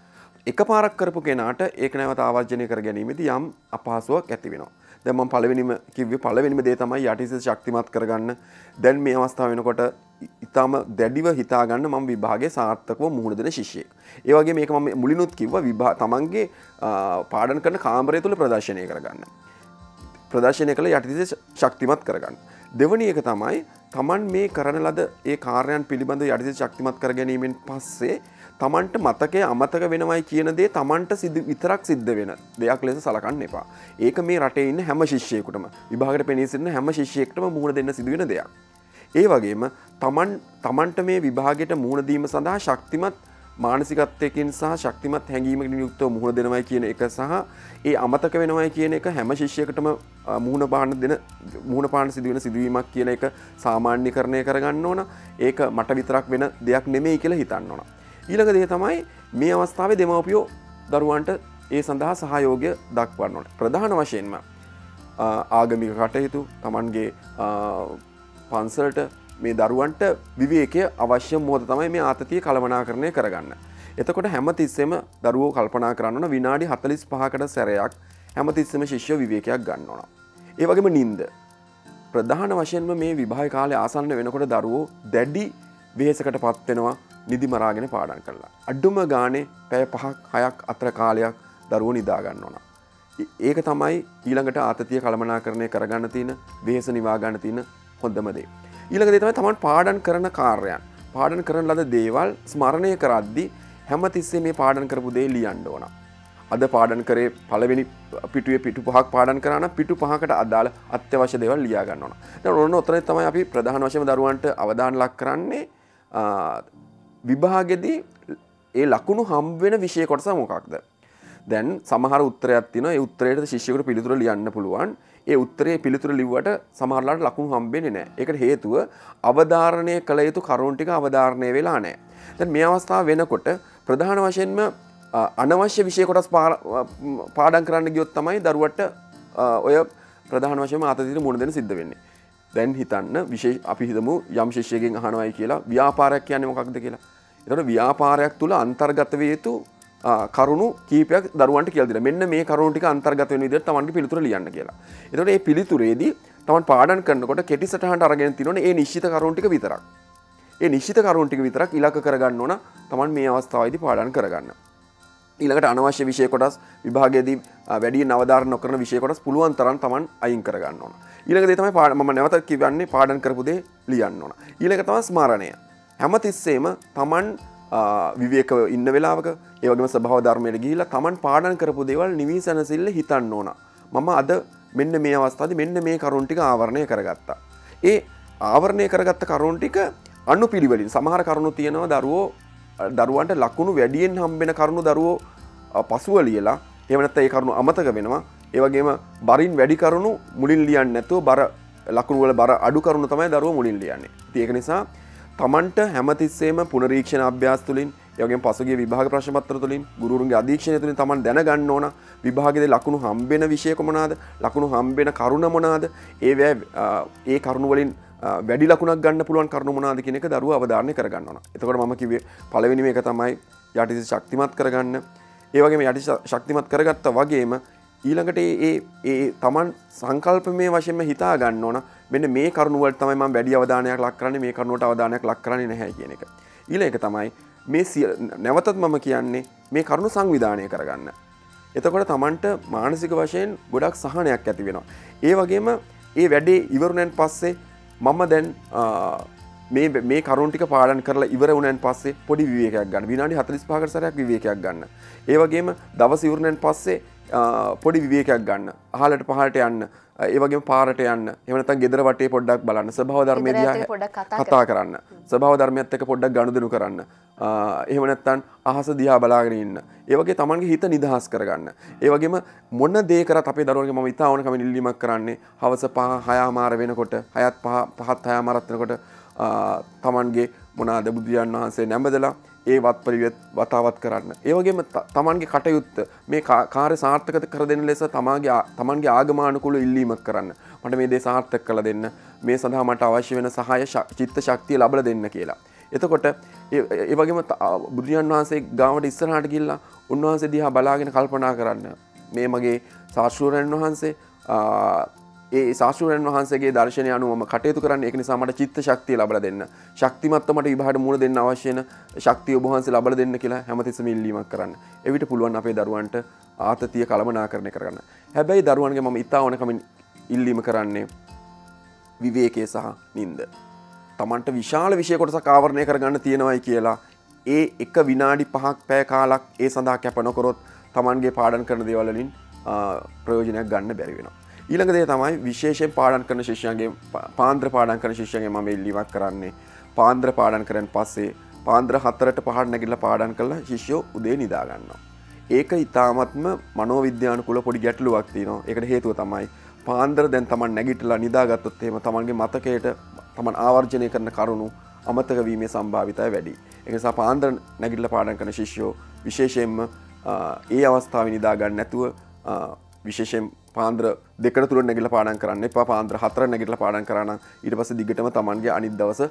එක පාරක් කරපු කෙනාට ඒක නැවත ආවර්ජනය කර ගැනීමති යම් අපහසුවක් ඇති වෙනවා. දැම පලවෙනිම කිව පලවෙනිම දේ තමයි යටිස ශක්තිමත් කරගන්න දැන් මේ අවස්ථාව වෙනකොට ඉතාම දැඩිව හිතාගන්න මම විභාගේ සාර්ථකව මුහුණ දෙන ශිෂ්‍යය. ඒවගේ මේක ම මුලිනුත් කිව්ව විභා තමන්ගේ පාඩන් කරන කාමරය තුළ ප්‍රදර්ශනය කරගන්න. ප්‍රදර්ශනය කළ යටිතිස ශක්තිමත් කරගන්න. දෙවනි එක තමයි තමන් මේ කරන ලද ඒ කාරයන් පිළිබඳ යටිසි ශක්තිමත් කර ගැනීමෙන් පස්සේ තමන්ට මතකය අමතක වෙනවයි කියන දේ තමන්ට සිද විතරක් සිද්ධ වෙන දෙයක් ලෙස සලකන්න එපා. ඒක මේ රටේ ඉන්න හැම ශිෂ්‍යයකුටම විභාගට පෙනසින්න හැම ශිෂ්‍යයෙක්ටම මුහුණ දෙන්න සිදුවෙන දෙයක්. ඒ වගේම තමන් තමන්ට මේ විභාගයට මුහුණදීම සඳහා ශක්තිමත් මානසිකත්වයකින් සහ ශක්තිමත් හැඟීමකින් යුක්තව මුහුණ දෙනවයි කියන එක සහ ඒ අමතක වෙනවයි කියන එක හැම ශිෂ්‍යයකටම මුහුණ පාන දෙන මුහුණ පාන සිදුවෙන සිදුවීමක් කියන එක සාමාන්‍ය කරණය කරගන්න ඕන. ඒක මට විතරක් වෙන දෙයක් නෙමෙයි කියලා හිතන්න ඕන. ඊළඟ දේ තමයි මේ අවස්ථාවේ දෙමවපියෝ දරුවන්ට ඒ සඳහා සහයෝගය දක්වන්න ඕන. ප්‍රධාන වශයෙන්ම ආගමික කටයුතු තමන්ගේ පන්සල්ට මේ දරුවන්ට විවේකය අවශ්‍ය මෝද තමයි මේ ආතතිය කළමනා කරණය කරගන්න. එතකොට හැමතිස්සෙම දරුවෝ කල්පනා කරන්න විනාඩි හතලිස් පහකට සැරයක් හැමතිස්සම ශිෂ්‍ය විවේකයක් ගන්න ඕන. ඒ වගේම නින්ද. ප්‍රධාන වශයෙන්ම මේ විභාය කාලය ආසන්න වෙනකොට දරුවෝ දැඩ්ඩි වෙහෙසකට පත්වෙනවා නිදිමරාගෙන පාඩන් කරලා. අඩ්ඩුම ගානේ පැය පහක් හයක් අත්‍ර කාලයක් දරුව නිදාගන්න ඕන. ඒක තමයි ඊළඟට ආතතිය කළමනා කරණය කරගන්න තියෙන වෙහෙස නිවාගන්න තියෙන හොඳමදේ. ඊළඟ දෙතම තමන් පාඩන් කරන කාර්යන් පාඩන් කරන ලද දේවල් ස්මරණය කරද්දි හැම තිස්සේ මේ පාඩන් කරපු දේ ලියන්ඩ ඕන. අද පාඩන් කරේ පලවෙනි පිටුව පිටු පහක් පාඩන් කරන පිටු පහකට අදාළ අත්‍යවශ්‍ය දෙවල් ලියාගන්න ඕන ඔන්න ඔතන තමයි අපි ප්‍රධාන වශම දරුවන්ට අවධාන ලක් කරන්නේ විභාගෙදී ඒ ලකුණු හම්වෙන විෂය කොටස මොකක්ද. දැන් සමහර උත්තරයක් තින උත්තරයට ශිෂ්‍යකට පිළිතුර ලියන්න පුළුවන්. ඒ උත්තරේ පිළිතුර ලිව්වට සමහරලාට ලකුණු හම්බෙන්නේ නෑ එකට හේතුව අවධාරණය කළ යුතු කරුන්ටික අවධාරණය වෙලා නෑ දැන් මේ අවස්ථාව වෙනකොට ප්‍රධාන වශයෙන්ම අනවශ්‍ය විෂය කොටස් පාඩන් කරන්න ගියොත් තමයි දරුවට ඔය ප්‍රධාන වශයම අතතිර මුණ දෙන සිද්ධ වෙන්නේ. දැන් හිතන්න විශේෂ අපි හිතමු යම් ශිෂ්‍යයෙන් අහනවයි කියලා ව්‍යාපාරයක් කියන්නේ මොකක්ද කියලා එතට ව්‍යාපාරයක් තුළ අන්තර්ගත වේ යුතු කරුණු කීපයක් දරුවන්ට කියල්දින මෙන්න මේ කරුණටික අන්තර්ගත වෙන විදිහට තමන්ගේ පිළිතුර ලියන්න කියලා. එතකොට මේ පිළිතුරේදී තමන් පාඩම් කරනකොට කෙටි සටහනට අරගෙන තිනොනේ ඒ නිශ්චිත කරුණු ටික විතරක්. ඒ නිශ්චිත කරුණු ටික විතරක් ඉලක්ක කරගන්න ඕන තමන් මේ අවස්ථාවේදී පාඩම් කරගන්න. ඊළඟට අනවශ්‍ය විෂය කොටස් විභාගයේදී වැඩි නවධාරණ නොකරන විෂය කොටස් පුළුවන් තරම් තමන් අයින් කරගන්න ඕන. ඊළඟ දේ තමයි පාඩම මම නැවත කියවන්නේ පාඩම් කරපු දේ ලියන්න ඕන. ඊළඟ තමයි ස්මරණය. හැමතිස්සෙම තමන් විවේක ඉන්න වෙලාවක ඒවගේම සභාව ධර්මයට ගිහිලා තමන් පාඩන් කරපු දේවල් නිවී සැනසිල්ල හිතන්න ඕන මම අද මෙන්න මේ අවස්ථාද මෙන්න මේ කරුන්ටික ආවරණය කරගත්තා. ඒ ආවරණය කරගත්ත කරුන්ටික අන්නු පිළිවලින් සමහර කරුණු තියෙනවා දරුවෝ දරුවන්ට ලකුණු වැඩියෙන් හම්බෙන කරුණු දරුවෝ පසුව ලියලා එමනත් ඒ කරුණු අමතක වෙනවා. ඒවගේම බරින් වැඩි කරුණු මුලින් ලියන්න නැතුව බර ලකුණුවල බර අඩු කරුණු තමයි දරුව මුලින් ලියන්නේ. තියක නිසා තමන්ට හැමතිස්සේම පුනරීක්ෂණ අභ්‍යාස් තුළින් යගේ පසගේ විභාග ප්‍රශ්පත්‍ර තුළින් ගුරුන්ගේ අධීක්ෂණය තුළින් තමන් දැනගන්න ඕන. විභාගෙද ලකුණු හම්බෙන විෂයකොමනාද ලකුණු හම්බෙන කරුණ මොනාද? ඒවැ ඒ කරුණුවලින් වැඩි ලකුණක් ගන්න පුළුවන් කරුණු මොනාද කෙනෙක දරුව අවධාරණය කරගන්නවා එතකොට ම කිවේ පලවෙනිම එක තමයි යටිසි ශක්තිමත් කරගන්න. ඒවගේ යටි ශක්තිමත් කරගත්ත වගේම ඊළඟට ඒ ඒ තමන් සංකල්ප මේ වශයෙන්ම හිතා ගන්න ඕන. මෙන්න මේ කරුණුවල් තමයි ම වැඩි අවධානයක් ලක් කරන්න මේ කරුණට අවධානයක් ලක් කරන්න නැහැ කියන එක. ඊළ එක තමයි මේ නැවතත් මම කියන්නේ මේ කරුණු සංවිධානය කරගන්න. එතකොට තමන්ට මානසික වශයෙන් ගොඩක් සහනයක් ඇති වෙනවා. ඒ වගේම ඒ වැඩේ ඉවරුණැන් පස්සේ මම දැන් මේ කරුන්ටික පාඩන් කරලා ඉවර වුණන් පස්සේ පොඩි විවේකයක් ගන්න. විනාඩි හතලිස් පාකරසරයක් විවේකයක් ගන්න. ඒවගේම දවස ඉවරණයෙන් පස්සේ පොඩි විවේකයක් ගන්න. හලට පහට යන්න. ඒවගේ පාරට යන්න. එමනත ගෙදර වටේ පොඩ්ඩක් බලන්න. සභාව ධර්මය කතා කරන්න. සභාව ධර්මයත් එක පොඩ්ඩක් ගණුදනු කරන්න. එහෙමනැත්තන් අහස දිහා බලාගෙන ඉන්න. ඒවගේ තමන්ගේ හිත නිදහස් කරගන්න. ඒවගේම මොන්න දේකර අපේ දරුවගේ ම ඉතාවනකම ඉල්ලිමක් කරන්නේ හවස පහ හයාමාර වෙනකොට හයත් පහත් හයාමාරත්වනකොට තමන්ගේ මොනාද බුදුරජන් වහන්සේ නැඹදලා ඒ වත් පරිවෙත් වතාවත් කරන්න. ඒවගේම තමන්ගේ කටයුත්ත මේ කාර සාර්ථකත කර දෙන්න ලෙස තමාගේ තමන්ගේ ආගමානකුළු ඉල්ලීමක් කරන්න මට මේ දේ සාර්ථක කළ දෙන්න මේ සඳහා මට අවශ්‍ය වෙන සහය චිත්ත ශක්තිය ලබල දෙන්න කියලා. එතකොට ඒවගේම බුදුරජන් වහන්සේ ගාමට ඉස්සරහට ගිල්ලා උන්වහන්සේ දිහා බලාගෙන කල්පනා කරන්න මේ මගේ ශාශ්‍රූරයන් වහන්සේ ඒ ශාස්ත්‍රයන් වහන්සේගේ දර්ශනය අනුවම කටයුතු කරන්න. එක නිසාමට චිත්ත ශක්තිය ලබල දෙන්න. ශක්තිමත්වමට විභාට මුණ දෙන්න අවශ්‍යන ශක්තිය ඔබහන්සේ ලබල දෙන්න කියලා හැමතිසම ඉල්ලීමක් කරන්න. එවිට පුළුවන් අපේ දරුවන්ට ආතතිය කළමනා කරණය කරන්න හැබැයි දරුවන්ගේ මම ඉතා ඕනකමින් ඉල්ලීම කරන්නේ විවේකය සහ නින්ද. තමන්ට විශාල විෂයකොටස කාවරණය කරගන්න තියෙනවයි කියලා ඒ එක විනාඩි පහක් පෑ කාලක් ඒ සඳහා කැපනොකොරොත් තමන්ගේ පාඩන් කරන දේවලින් ප්‍රයෝජනයක් ගන්න බැරි වෙනවා ඊළඟ දේ තමයි විශේෂයෙන් පාඩන් කරන ශිෂ්‍යන්ගේ පාන්ද්‍ර පාඩන් කරන ශිෂ්‍යගේ ම ඉල්ලිවක් කරන්නේ පාන්ද්‍ර පාඩන් කරන පස්සේ පාන්ද්‍ර හතරට පහට නැගිල්ල පාඩන් කරලා ශිෂ්‍යෝ උදේ නිදාගන්නවා. ඒක ඉතාමත්ම මනෝවිද්‍යානකුල පොඩි ගැටලුවක් තියනවා එකට හේතුව තමයි පාන්දර දැන් තමන් නැගිටලා නිදාගත්තොත් එම තමන්ගේ මතකයට තමන් ආවර්ජනය කරන කරුණු අමතක වීමේ සම්භාවිතය වැඩි. එකසා පාන්දර නැගිල්ල පාඩන් කන ශිෂ්‍යෝ විශේෂයෙන්ම ඒ අවස්ථාව නිදාගන්න නැතුව විශේෂයෙන් පාන්ද්‍ර දෙකට තුර නැගල පාඩන් කරන්න එපා. පාන්ද්‍ර හතර නැගිටල පාඩන් කරන්න ඉට පස දිගටම තමන්ගේ අනිත් දවස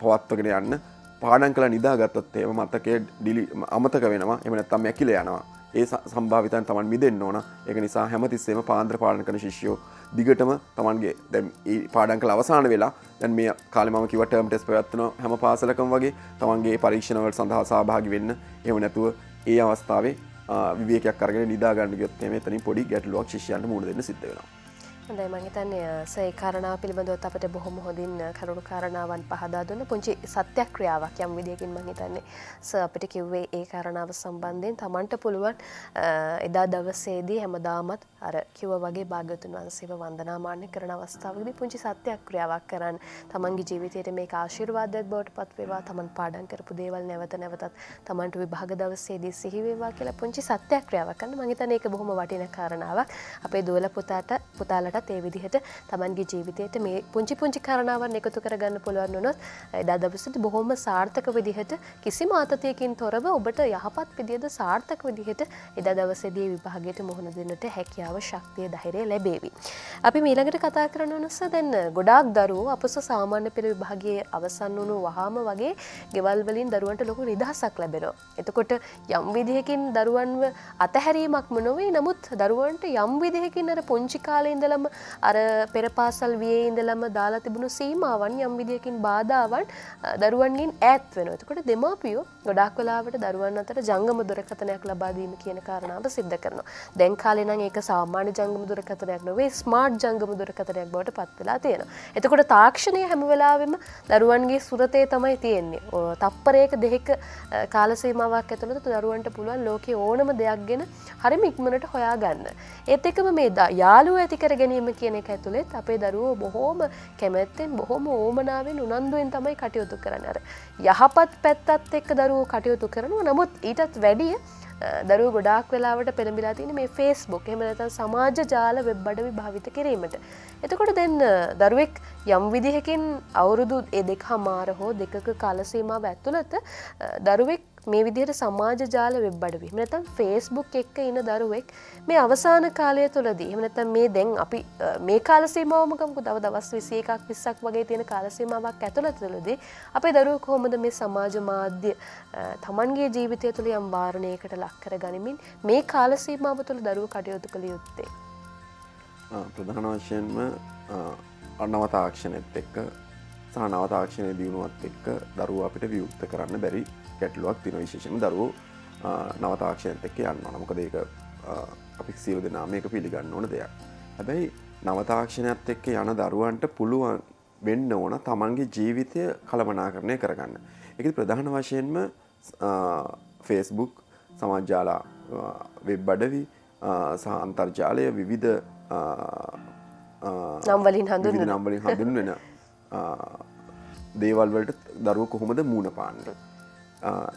පවත්වගෙන යන්න. පාඩන් කළ නිදාගත්තොත් ඒම මතකය ඩිලි අමතක වෙනවා. එමනත්තම් ඇකිල යනවා. ඒ සම්භාවිතන් තමන් මිදෙන්න්න ඕන. එක නිසා හැමතිස්සේම පාන්ද්‍ර පාලන කන ශිෂ්‍යෝ දිගටම තමන්ගේ දැම් පාඩන් කළ අවසාන වෙලා දැන් මේ කාලම කිවටම ටෙස් පයත්වන හැම පාසලකම් වගේ තමන්ගේ පරීක්ෂණවල සඳහා සභාගි වෙන්න. එම නැතුව ඒ අවස්ථාවේ විවේකයක් කරගෙන නිදාගන්න ගොත්තේ මෙතනින් පොඩි ගැටලුවක් ශිෂයන්ට මුණ දෙන්න සිද්ධ වෙනවා. හොඳයි මහිතන්නේ සේ කාරණාව පිළිබඳවත් අපට බොහොම හොඳින් කරුණු කාරණාවන් පහදා දුන්න පුංචි සත්‍යක්‍රියාවක් යම් විදියකින් මහිතන්නේ ස අපිට කිව්වේ ඒ කාරණාව සම්බන්ධයෙන් තමන්ට පුළුවන් එදා දවසේදී හැමදාමත් අර කිව්ව වගේ භාග්‍යතුන් වහන්සේව වන්දනාමාන්‍ය කරන අවස්ථාවකදී පුංචි සත්‍යක්‍රියාවක් කරන්න තමන්ගේ ජීවිතයට මේක ආශිර්වාදයක් බවට පත් වේවා තමන් පාඩම් කරපු දේවල් නැවත නැවතත් තමන්ට විභාග දවසේදී සිහි වේවා කියලා පුංචි සත්‍යක්‍රියාවක් කරන්න මම හිතන්නේ ඒක බොහොම වටින කාරණාවක්. අපේ දුවල පුතාට පුතාලට කාටත් ඒ විදිහට තමන්ගේ ජීවිතයට මේ පුංචි පුංචි කරනාවන් එකතු කරගන්න පුළුවන් වනොත් එදා දවසට බොහොම සාර්ථක විදිහට කිසි මාතතයකින් තොරව ඔබට යහපත් විදිද සාර්ථක විදිහට එදා දවසදී විභාගයට මුහුණ දෙන්නට හැකියාව ශක්තිය දහිරය ලැබේවි. අපි මීළඟට කතා කරන නොස දැන්න ගොඩාක් දරුව අපස සාමාන්‍ය පෙළ විභාගේ අවසන් වුණු වහාම වගේ ගෙවල්වලින් දරුවන්ට ලොකු නිදහසක් ලැබෙනවා. එතකොට යම් විදිහකින් දරුවන්ව අතහැරීමක් මනොවේ නමුත් දරුවන්ට යම් විදිහකින් අර පුංචි කාලෙඉඳලම අර පෙරපාසල් වියේ ඉඳලම දාලා තිබුණු සීමාවන් යම් විදියකින් බාධාවන් දරුවන්ගෙන් ඈත් වෙනවා. එතකොට දෙමාපියෝ ගොඩාක් වෙලාවට දරුවන් අතර ජංගම දුරකථනයක් ලබා දීම කියන කාරණාව සිද්ධ කරනවා. දැන් කාලේ නම් ඒක සාමාන්‍ය ජංගම දුරකථනයක් නෙවෙයි ස්මාර්ට් ජංගම දුරකථනයක් බවට පත් වෙලා තියෙනවා. එතකොට තාක්ෂණය හැම වෙලාවෙම දරුවන්ගේ සුරතේ තමයි තියෙන්නේ. තප්පරයක දෙහික කාල සීමාවක් ඇතුළත දරුවන්ට පුළුවන් ලෝකයේ ඕනම දෙයක් ගැන හරිම ඉක්මනට හොයාගන්න. ඒත් එකම මේ යාළුව ඇති කර ගැනීම ගැනීම කියන එක ඇතුළෙත් අපේ දරුවෝ බොහෝම කැමැත්තෙන් බොහොම ඕමනාවෙන් උනන්දුවෙන් තමයි කටයුතු කරන අර යහපත් පැත්තත් එක්ක දරුවෝ කටයුතු කරනවා නමුත් ඊටත් වැඩිය දරුව ගොඩක් වෙලාවට පෙළඹිලා තින මේ ෆේස්බුක් එමනත සමාජ ජාල වෙබ්බඩවි භාවිත කිරීමට. එතකොට දෙන්න දරුවෙක් යම් විදිහකින් අවුරුදු එ දෙක් හමාර හෝ දෙකක කාලසීමාව ඇත්තුළත දරුවෙක් මේ විදිහට සමාජ ජාල වෙබ්බඩවි නතම් ෆේස්බුක් එක්ක ඉන්න දරුවෙක් මේ අවසාන කාලය තුළදී එමනතම් මේ දැන් අපි මේ කාලසීමාවමකමකු දව දවස් විසිය එකක් විස්සක් වගේ තියෙන කාලසීමාවක් ඇතුළත තුළදී අපේ දරුව කොහොමද මේ සමාජ මාධ්‍ය තමන්ගේ ජීවිතය තුළ යම් වාරණයකට ලක්කර ගනිමින් මේ කාලසීමාව තුළ දරුව කටයුතු කළ යුත්තේ. ප්‍රධාන වශයෙන්ම අන්නවතාක්ෂණයත් එක්ක සහ නවතාක්ෂණය දියුණුවත් එක්ක දරුව අපිට වියුක්ත කරන්න බැරි ගැටලුවක් තින විශේෂම දරුව නවතාක්ෂණයත් එක්ක යන්න නොමකද ඒක අපි සියලු දෙනා මේක පිළිගන්න ඕන දෙයක්. හැබැයි නවතාක්ෂණයත් එක්ක යන දරුවන්ට පුළුවන් වෙන්න ඕන තමන්ගේ ජීවිතය කළමනාකරණය කරගන්න. එක ප්‍රධාන වශයෙන්ම ෆේස්බුක් සමාජ්‍යාලා වෙබ් අඩවි සහ අන්තර්ජාලය විවිධ නම්වලින් හඳුන් නම්වලින් හඳුන් වෙන දේවල්වලට දරුව කොහොමද මූුණ පාන්නට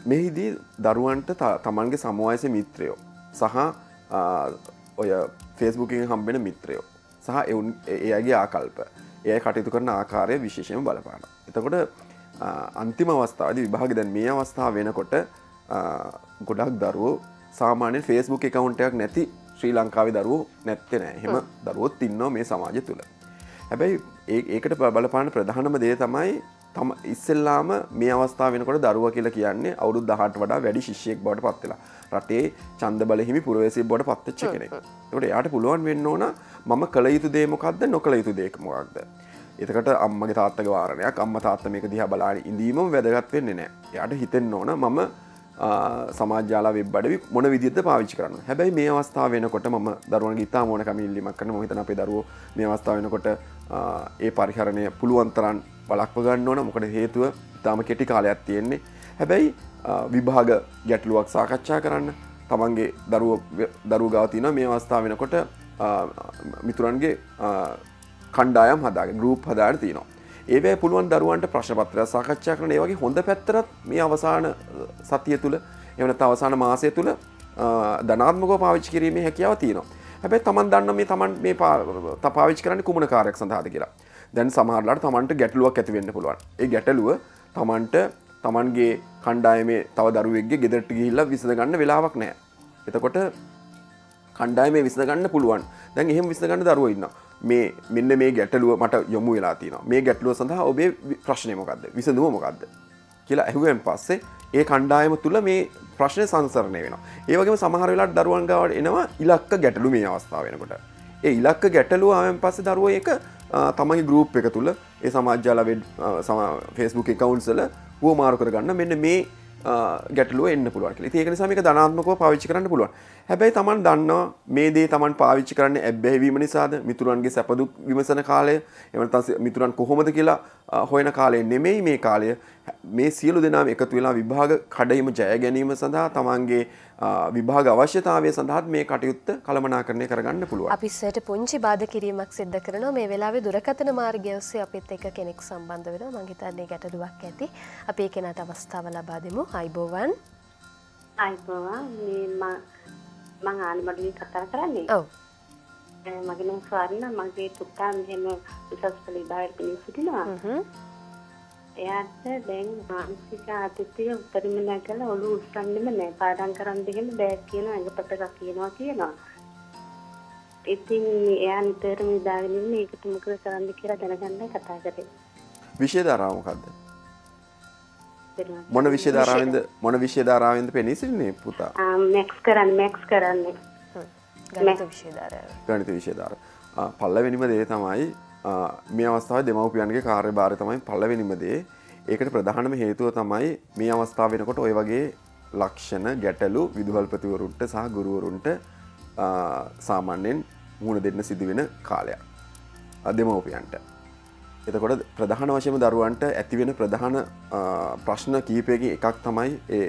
මෙහිදී දරුවන්ට තමන්ගේ සමවායස මිත්‍රයෝ සහ ඔය ෆේස්බුකින් හම්බෙන මිත්‍රයෝ සහ එවුන් එයගේ ආකල්ප ඒ කටයුතු කරන ආකාරය විශේෂම බලපාන. එතකොට අන්තිම අවස්ථාවද විභාග දැන් මේ අවස්ථාව වෙනකොට ගොඩක් දරුවෝ සාමාන්‍ය ෆේස්බුක් එකකවුන්ටයක් නැති ශ්‍රී ලංකාවේ දරුවෝ නැත්තෙ නෑ හෙම දරුවොත් ඉන්නවා මේ සමාජ තුළ. හැබැයි ඒකට බලපාන ප්‍රධානම දේ තමයි තම ඉස්සෙල්ලාම මේ අවස්ථාව වෙනකොට දරුව කියලා කියන්නේ අවුරුදු දහට වඩා වැඩි ශිෂ්‍යයෙක් බවට පත්වෙලා රටේ චන්ද බලහිමි පුරවේසි බොඩ පත්තච්ච කෙනෙක්. ට යායට පුළුවන් වෙන්න ඕන මම කළ යුතු දේමොකක්ද නොකළ යුතු දේකමොක්ද එතකට අම්මගේ තාත්තක වාරණයක් අම්ම තාත්ත මේක දිහ බලාන ඉදීම වැදගත් වෙන්නේ නෑ යට හිතෙන් ඕන මම සමාජාලා වෙබ්බඩවි මොන විදිද පාවිච්චි කරන්න. හැබැයි මේ අවස්ථාව වෙනකොට ම දරුවන් ගතා මෝන කමිල්ලිමක් කන මොහිතන අපේ දරුව මේ අවස්ථාව වෙනකොට ඒ පරිහරණය පුළුවන්තරන් බලක්ව ගන්න ඕන. මොකට හේතුව තාම කෙටි කාලයක් තියෙන්නේ. හැබැයි විභාග ගැටලුවක් සාකච්ඡා කරන්න. තමන්ගේ දරුව දරු ගාතින මේ අවස්ථාව වෙනකොට මිතුරන්ගේ කණ්ඩායම් හදාගේ ගරුප් හදාර තියනවා. ඒවැ පුළුවන් දරුවන්ට ප්‍රශ්පත්‍රය සාකච්ඡා කරන ඒවගේ හොඳ පැත්තරත් මේ අවසාන සතිය තුළ එවනත අවසාන මාසය තුළ ධනාත්මකෝ පාවිච්චි කිරීමේ හැකියාව තියෙනවා. හැබැ තමන් දන්න මේ තමන් මේ පාවිච් කරන්න කුමන කාරයක් සඳහද කියලා. දැන් සමහරලාට තමන්ට ගැටලුවක් ඇතිවෙන්න පුළුවන්. ඒ ගැටලුව තමන්ට තමන්ගේ කණ්ඩායමේ තව දරුවෙක්ගේ ගෙදරට ගිහිල්ල විසඳගන්න වෙලාවක් නෑ එතකොට කණ්ඩායම විසඳගන්න පුළුවන්. දැන් එහෙම විසඳගන්න දරුව ඉන්න මේ මෙන්න මේ ගැටලුව මට යොමු වෙලා තින මේ ගැටලුව සඳහා ඔබේ ප්‍රශ්නය මොකක්ද විසඳුව මොකක්ද කියලා ඇහුවෙන් පස්සේ ඒ කණ්ඩායම තුළ මේ ප්‍රශ්නය සංසරණය වෙන ඒවගේ සමහර වෙලාට දරුවන්ගාවට එනවා ඉලක්ක ගැටලු මේ අවස්ථාව වෙනකොට. ඒ ඉලක්ක ගැටලුව ආයන් පස්සේ දරුව එක තමගේ ගරුප් එක තුළ ඒ සමාජ්‍යාල ෆෙස්බුක් එකකවුන්සල හෝ මාරු කරගන්න මෙන්න මේ ගැටලුව එන්න පුළුවන් ඒක නිසාමික ධනාත්මකව පාවිච්චි කරන්න පුළුවන්. හැබැයි තමන් දන්නවා මේ දේ තමන් පාවිච්චි කරන්න ඇබ්බැහිවීම නිසාද? මිතුරන්ගේ සැපදු විමසන කාලය? එමට මිතුරන් කොහොමද කියලා හොයන කාලය නෙමෙයි මේ කාලය. මේ සියලු දෙනාම එකතු වෙලා විභාග කඩයිම ජය ගැනීම සඳහා තමන්ගේ විභාග අවශ්‍යතාවය සඳහත් මේ කටයුත්ත කළමනාකරණය කරගන්න පුළුව අපිස්සට පුංචි බාධ කිරීමක් සිද්ධ කරන මේ වෙලාවේ දුරකතන මාර්ගයස්සේ අපිත් එක කෙනෙක් සම්බන්ධ වෙන මංහිතන්නේ ගැටලුවක් ඇති. අපේ කෙනට අවස්ථාව ලබා දෙමු. අයිබෝවන්. අයිබෝවා මං ආනිමඩින් කතා කරන්නේ ඔව මගෙන ස්වාරන්න මගේ තුක්තා මෙහෙම උසස් කළ බායට පිණි සිටිනවා එයාට දැන් මානසික ආතතිය උපරිම නැගලා ඔළුව උස්සන්නෙම නෑ පාඩම් කරන් දෙගෙන බෑ කියන අඟපතක් කියනවා කියනවා. ඉතින් එයා නිතරම ඉඳාගෙන ඉන්නේ ඒකට මොකද කරන්න කියලා දැනගන්නයි කතා කරේ. විෂය ධාරාව මොකද්ද? මොන විෂය ධාරාවෙන්ද මොන විෂය ධාරාවෙන්ද පෙනී සිටින්නේ පුතා? මැක්ස් කරන්නේ මැක්ස් කරන්නේ. ගණිත විෂය ධාරාව. ගණිත විෂය ධාරාව. පල්ලවෙනිම දේ තමයි මේ අවස්ථාව දෙමවපියන්ගේ කාර්ය භාරය තමයි පල්ලවෙනිමදේ ඒකට ප්‍රධානම හේතුව තමයි මේ අවස්ථාව වෙනකොට ඔය වගේ ලක්ෂණ ගැටලු විදුහල්පතිවරුන්ට සහ ගුරුවරුන්ට සාමාන්‍යයෙන් මුණ දෙන්න සිදුවෙන කාලයක් අදමෝපියන්ට එතකොට ප්‍රධාන වශයම දරුවන්ට ඇතිවෙන ප්‍රධාන ප්‍රශ්න කීපයකි එකක් තමයි ඒ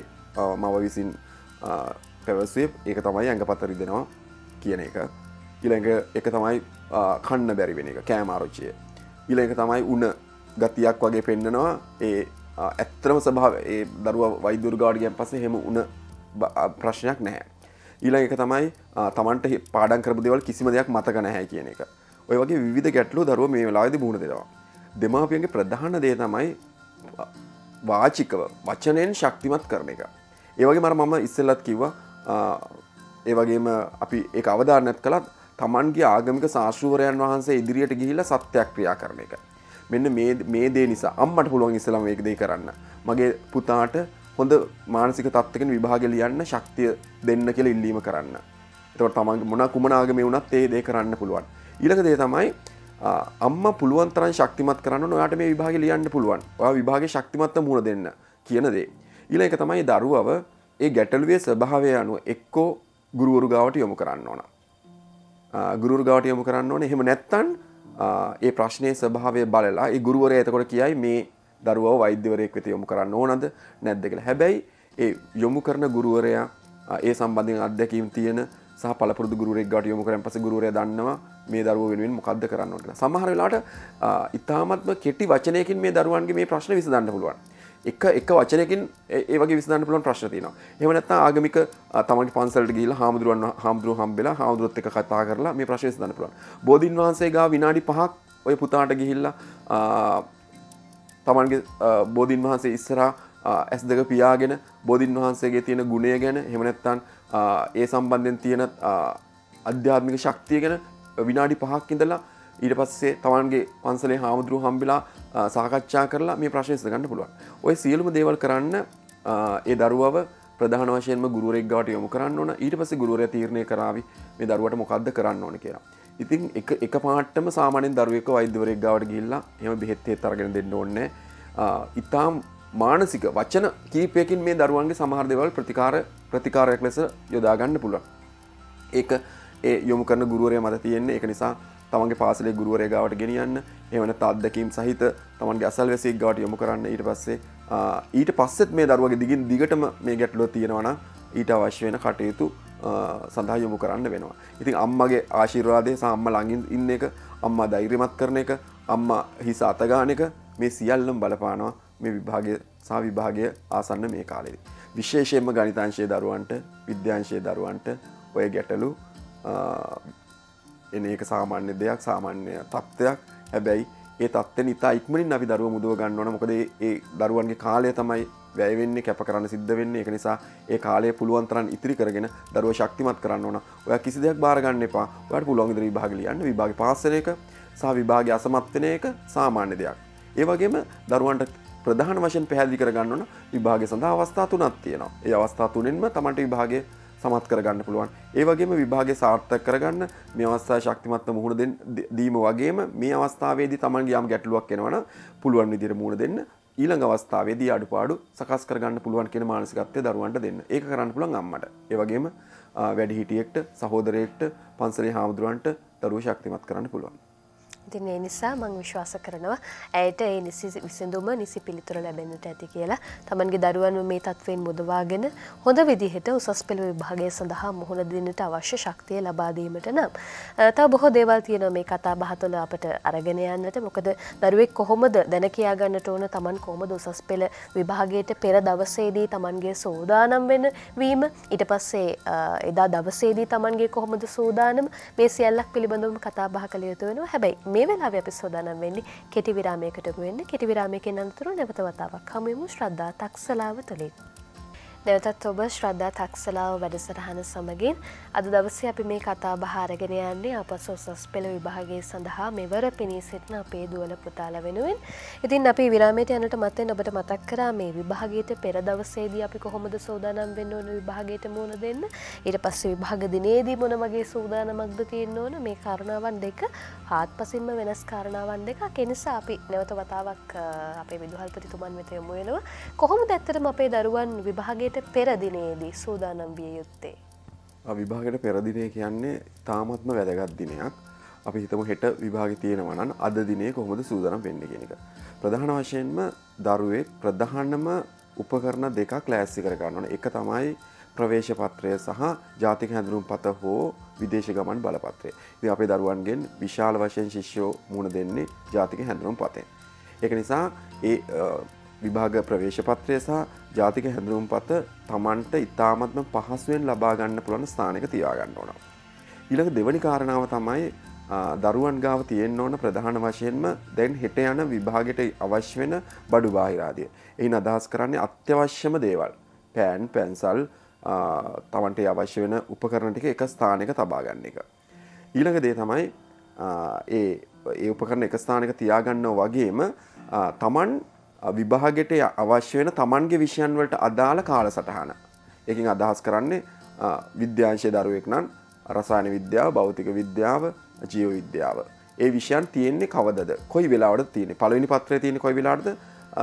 මව විසින් පැවස්වේ ඒක තමයි ඇඟ පතරි දෙෙනවා කියන එක ඉළඟ එක තමයි කන්න බැරි වෙන එක කෑමාරච්චය ඉළඟ තමයි උන ගතියක් වගේ පෙන්න්නනවා ඒ ඇත්තරම සභාව ඒ දරුව වෛදුර්ගාඩියන් පසේ හෙම උන ප්‍රශ්නයක් නැහැ. ඊළඟ එක තමයි තමන්ට පාඩන් කරපු දෙවල් කිසිම දෙයක් මතක නැහැ කියන එක. ඔය වගේ විධ ගැටලු දරුව මේ වෙලාද මුණ දෙනවා. දෙමාපියන්ගේ ප්‍රධාන දේ තමයි වාචිකව වචනයෙන් ශක්තිමත් කරන එක. ඒවගේ මර මම ඉස්සල්ලත් කිව්වා ඒවගේම අපි ඒ අවධාරනත් කළත් තමන්ගේ ආගමික ශාශූවරයන් වහන්සේ ඉදිරියට ගිහිල සත්‍යයක් ක්‍රියා කරන එක. මෙන්න මේ දේ නිසා අම්මට පුළුවන් ඉස්සලම ඒක දේ කරන්න. මගේ පුතාට හොඳ මානසික තත්වකෙන් විභාග ලියන්න ශක්තිය දෙන්න කියල ඉල්ලීම කරන්න. එතවට තමන්ගේ මොන කුමනාගම වුණත් ඒ දේ කරන්න පුළුවන්. ඊළක දේ තමයි අම්ම පුළුවන් තරන් ශක්තිමත් කරන්න නොයාට මේ විභාග ලියන්න පුළුවන් විභාග ශක්තිමත්ත මුණ දෙන්න කියන දේ. ඊළ එක තමයි දරුවව ඒ ගැටලුවේ ස්වභාවය අනුව එක්කෝ ගුරුවරු ගාවට යොමු කරන්න ඕන. ගුරු ගාවට යොමු කරන්න ඕන එහෙම නැත්තන් ඒ ප්‍රශ්නය ස්වභාවය බලලා ඒ ගුරුවරය එතකොට කියයි මේ දරුව වෛද්‍යවරයෙක් වෙත යොමු කරන්න ඕනද නැද්ද කියලා හැබැයි ඒ යොමු කරන ගුරුවරයා ඒ සම්බන්ධයෙන් අත්දැකීම් තියෙන සහ පලපුරදු ගුරුවෙක් ගට යොමු කරන් පස ගුරුවරය දන්නවා මේ දරුව වෙනුවෙන් මොකක්ද කරන්න ඕන සමහර වෙලාට ඉතාමත්ම කෙටි වචනයකින් මේ දරුවන්ගේ මේ ප්‍රශ්න විසඳන්න පුළුවන්. එක එක වචනයකින් ඒවගේ විසඳන්න පුළුවන් ප්‍රශ්න තියෙනවා. එහෙම නැත්නම් ආගමික තමන්ගේ පන්සලට ගිහිල්ලා හාමුදුරුවන් හාමුදුරුවෝ හම්බෙලා හාමුදුරුවොත් එක්ක කතා කරලා මේ ප්‍රශ්න විසඳන්න පුළුවන්. බෝධින් වහන්සේ ගාව විනාඩි 5ක් ඔය පුතාට ගිහිල්ලා තමන්ගේ බෝධීන් වහන්සේ ඉස්සරා ඇස් දෙක පියාගෙන බෝධීන් වහන්සේගේ තියෙන ගුණය ගැන හෙමනැත්තන් ඒ සම්බන්ධයෙන් තියෙන අධ්‍යාත්මික ශක්තිය ගැන විනාඩි පහක් ඉඳලා ඊට පස්සේ තමන්ගේ පන්සලේ හාමුදුරුව හම්බිලා සාකච්ඡා කරලා මේ ප්‍රශ්නයස ගන්න පුළුවන්. ඔය සියලුම දේවල් කරන්න ඒ දරුවව ප්‍රධාන වශයෙන්ම ගුරුවරෙක් ගවට යොමු කරන්න ඕන. ඊට පස්සේ ගුරුවරයා තීරණය කරાવી මේ දරුවට මොකද්ද කරන්න ඕන කියලා. ඉතින් එක එක පාටම සාමානෙන් දරුවෙක වෛද්‍යවරෙක් ගාවට ගිල්ලා එම බෙහෙත්තේ තරගෙන දෙන්න ඕන්නේ ඉතාම් මානසික වචන කීපයකින් මේ දරුවන්ගේ සමහර දෙවල් ප්‍රතිකාර ප්‍රතිකාරයක් ලෙස යොදාගන්න පුළුවන්. ඒක ඒ යොමු කරන ගුරුවරය මත තියෙන්නේ. එක නිසා තමන්ගේ පාසලේ ගුරුවරය ගාවට ගෙනියන්න එවන තත්දකීම් සහිත තමන්ගේ අසල් වැසෙක් ගවට යොමු කරන්න ඊට පස්සේ ඊට පස්සෙත් මේ දරුවගේ දිගින් දිගටම මේ ගැටලුව තියෙනවන ඊට අවශ්‍ය වෙන කටයුතු සඳහා යොමු කරන්න වෙනවා. ඉතින් අම්මගේ ආශිර්වාදය සම්ම ළඟින් ඉන්න එක අම්මා ධෛර්යමත් කරන එක අම්මා හිස අතගාන එක මේ සියල්ලම් බලපානවා. මේ විභාගය සහ විභාගය ආසන්න මේ කාලෙදි. විශේෂයෙන්ම ගනිතාංශය දරුවන්ට විද්‍යාංශය දරුවන්ට ඔය ගැටලු එන එක සාමාන්‍ය දෙයක් සාමාන්‍ය තත්ත්වයක්. හැබැයි ඒ තත්ව නිතා ඉක්මනින් අපි දරුව මුදුව ගන්නවන මොකද ඒ දරුවන්ගේ කාලය තමයි වැෑවෙන්නේ කැප කරන්න සිද්ධ වෙන්නේ. එක නිසා ඒ කාලය පුළුවන්තරන් ඉතිරි කරගෙන දරුව ශක්තිමත් කරන්න ඕන. ඔය කිසි දෙයක් බාරගන්න එපා. වට පුළුවන් ඉදිරි විභාගලියන්න විභාග පාසනයක සහ විභාග අසමත්වනය එක සාමාන්‍ය දෙයක්. ඒවගේම දරුවන්ට ප්‍රධාන වශයෙන් පැහැදිි කරගන්න ඕන විභාග සඳහා අවස්ථා තුනත් තියෙනවා. ඒ අවස්ථා තුනෙන්ම තමට විභාගය සමත් කරගන්න පුළුවන්. ඒවගේම විභාග සාර්ථක කරගන්න මේ අවස්ථා ශක්තිමත්ව මුහුණ දීම වගේම මේ අවස්ථාවේදී තමන්ගේ යම් ගැටලුවක් එෙනවන පුළුවන් විදිර මුණ දෙන්න ඊළඟ අවස්ථාවේදී අඩුපාඩු සකස් කරගන්න පුළුවන් කියෙන මානසිකත්වය දරුවන්ට දෙන්න. ඒ කරන්න පුළන් අම්මට. ඒවගේම වැඩිහිටියෙක්ට සහෝදරයෙක්ට පන්සලේ හාමුදුරුවන්ට දරුව ශක්තිමත් කරන්න පුළුවන්. ඉතින් ඒ නිසා මං විශ්වාස කරනවා ඇයට ඒ නිසි විසඳුම නිසි පිළිතුර ලැබෙන්නට ඇති කියලා. තමන්ගේ දරුවන් මේ තත්වයෙන් මුදවාගෙන හොඳ විදිහට උසස් පෙළ විභාගය සඳහා මුහුණ දෙන්නට අවශ්‍ය ශක්තිය ලබාදීමට නම්. තව බොහෝ දේවල් තියෙන මේ කතා බහතුළ අපට අරගෙන යන්නට. මොකද දරුවෙක් කොහොමද දැන කියාගන්නට ඕන? තමන් කොහොමද උසස් පෙළ විභාගයට පෙර දවසේදී තමන්ගේ සෝදානම් වෙන වීම? ඊට පස්සේ එදා දවසේදී තමන්ගේ කොහොමද සූදානම්? මේ සියල්ලක් පිළිබඳවම කතා බහ කළ යුතු වෙනවා. හැබැයි මේ වෙලාව අපි සෝදානම් වෙන්නේ කෙටි විරාමයකට වෙන්න. කෙටි විරාමයකින් අනතුරු නැවත වතාවක් හමුවෙමු ශ්‍රද්ධා තක්සලාව තුළින්. නැවතත් ඔබ ශ්‍රද්ධා තක්සලාව වැඩසටහන සමගින් අද දවසේ අපි මේ කතා බහාරගෙන යන්නේ අපස උසස් පෙළ විභාගය සඳහා මෙවර පිණී සිටින අපේ දුවල පුතාල වෙනුවෙන්. ඉතින් අපි විරාමයට යනට මතෙන් ඔබට මතක් කරා මේ විභාගයට පෙර දවසේදී අපි කොහොමද සූදානම් වෙන්න ඕන විභාගයට මුහුණ දෙන්න. ඊට පස්සේ විභාග දිනේදී මොන වගේ සූදානමක්ද තියෙන්න ඕන මේ කාරණාවන් දෙක හාත්පසින්ම වෙනස් කාරණාවන් දෙක. ඒ නිසා අපි නැවත වතාවක් අපේ විදුහල්පතිතුමන් වෙත යමු වෙනවා. කොහොමද ඇත්තටම අපේ දරුවන් විභාගයට විභාගයට පෙරදිනයේදී සූදානම් විය යුත්තේ. විභාගයට පෙරදිනය කියන්නේ තාමත්ම වැදගත් දිනයක් අපි හිතම හෙට විභාග තියෙනවනන් අද දිනේ කොහොමද සූදනම් වෙන්න කෙනෙක. ප්‍රධාන වශයෙන්ම දරුවේ ප්‍රධානම උපකරණ දෙකක් ලෑස්සි කරගන්නවන එක තමයි ප්‍රවේශපත්‍රය සහ ජාතික හැඳරුම් පත හෝ විදේශ ගමන් බලපත්‍රය ද අපේ දරුවන්ගෙන් විශාල වශයෙන් ශිෂ්‍යෝ මුණ දෙන්නේ ජාතික හැඳරුම් පතේ. එක නිසා ඒ විභාග ප්‍රවේශපත්‍රය සහ ජාතික හැඳරුම් පත තමන්ට ඉතාමත්ම පහසුවෙන් ලබාගන්න පුළන ස්ථානක තියාගන්න ඕන. ඊළඟ දෙවනි කාරණාව තමයි දරුවන් ගාව තියෙන් ඕන ප්‍රධාන වශයෙන්ම දැන් හෙට යන විභාගට අවශ්‍ය වෙන බඩු බාහිරාදිය. එයින් අදහස් කරන්නේ අත්‍යවශ්‍යම දේවල්. පෑන් පැන්සල් තමන්ට අවශ්‍ය වෙන උපකරණ ටික එක ස්ථානක තබාගන්න එක. ඊළඟ දේ තමයි ඒ ඒ උපකරන එක ස්ථානක තියාගන්න වගේම තමන් විභාගෙට අවශ්‍ය වෙන තමන්ගේ විෂයන් වලට අදාළ කාල සටහන. එකින් අදහස් කරන්නේ විද්‍යාංශය දරුවෙක් නම් රසායන විද්‍යාව භෞතික විද්‍යාව ජීව විද්‍යාව. ඒ විෂයන් තියෙන්නේ කවදද කොයි වෙලාවට තියෙන පළවෙනි පත්‍රය තියෙන කොයි වෙලාටද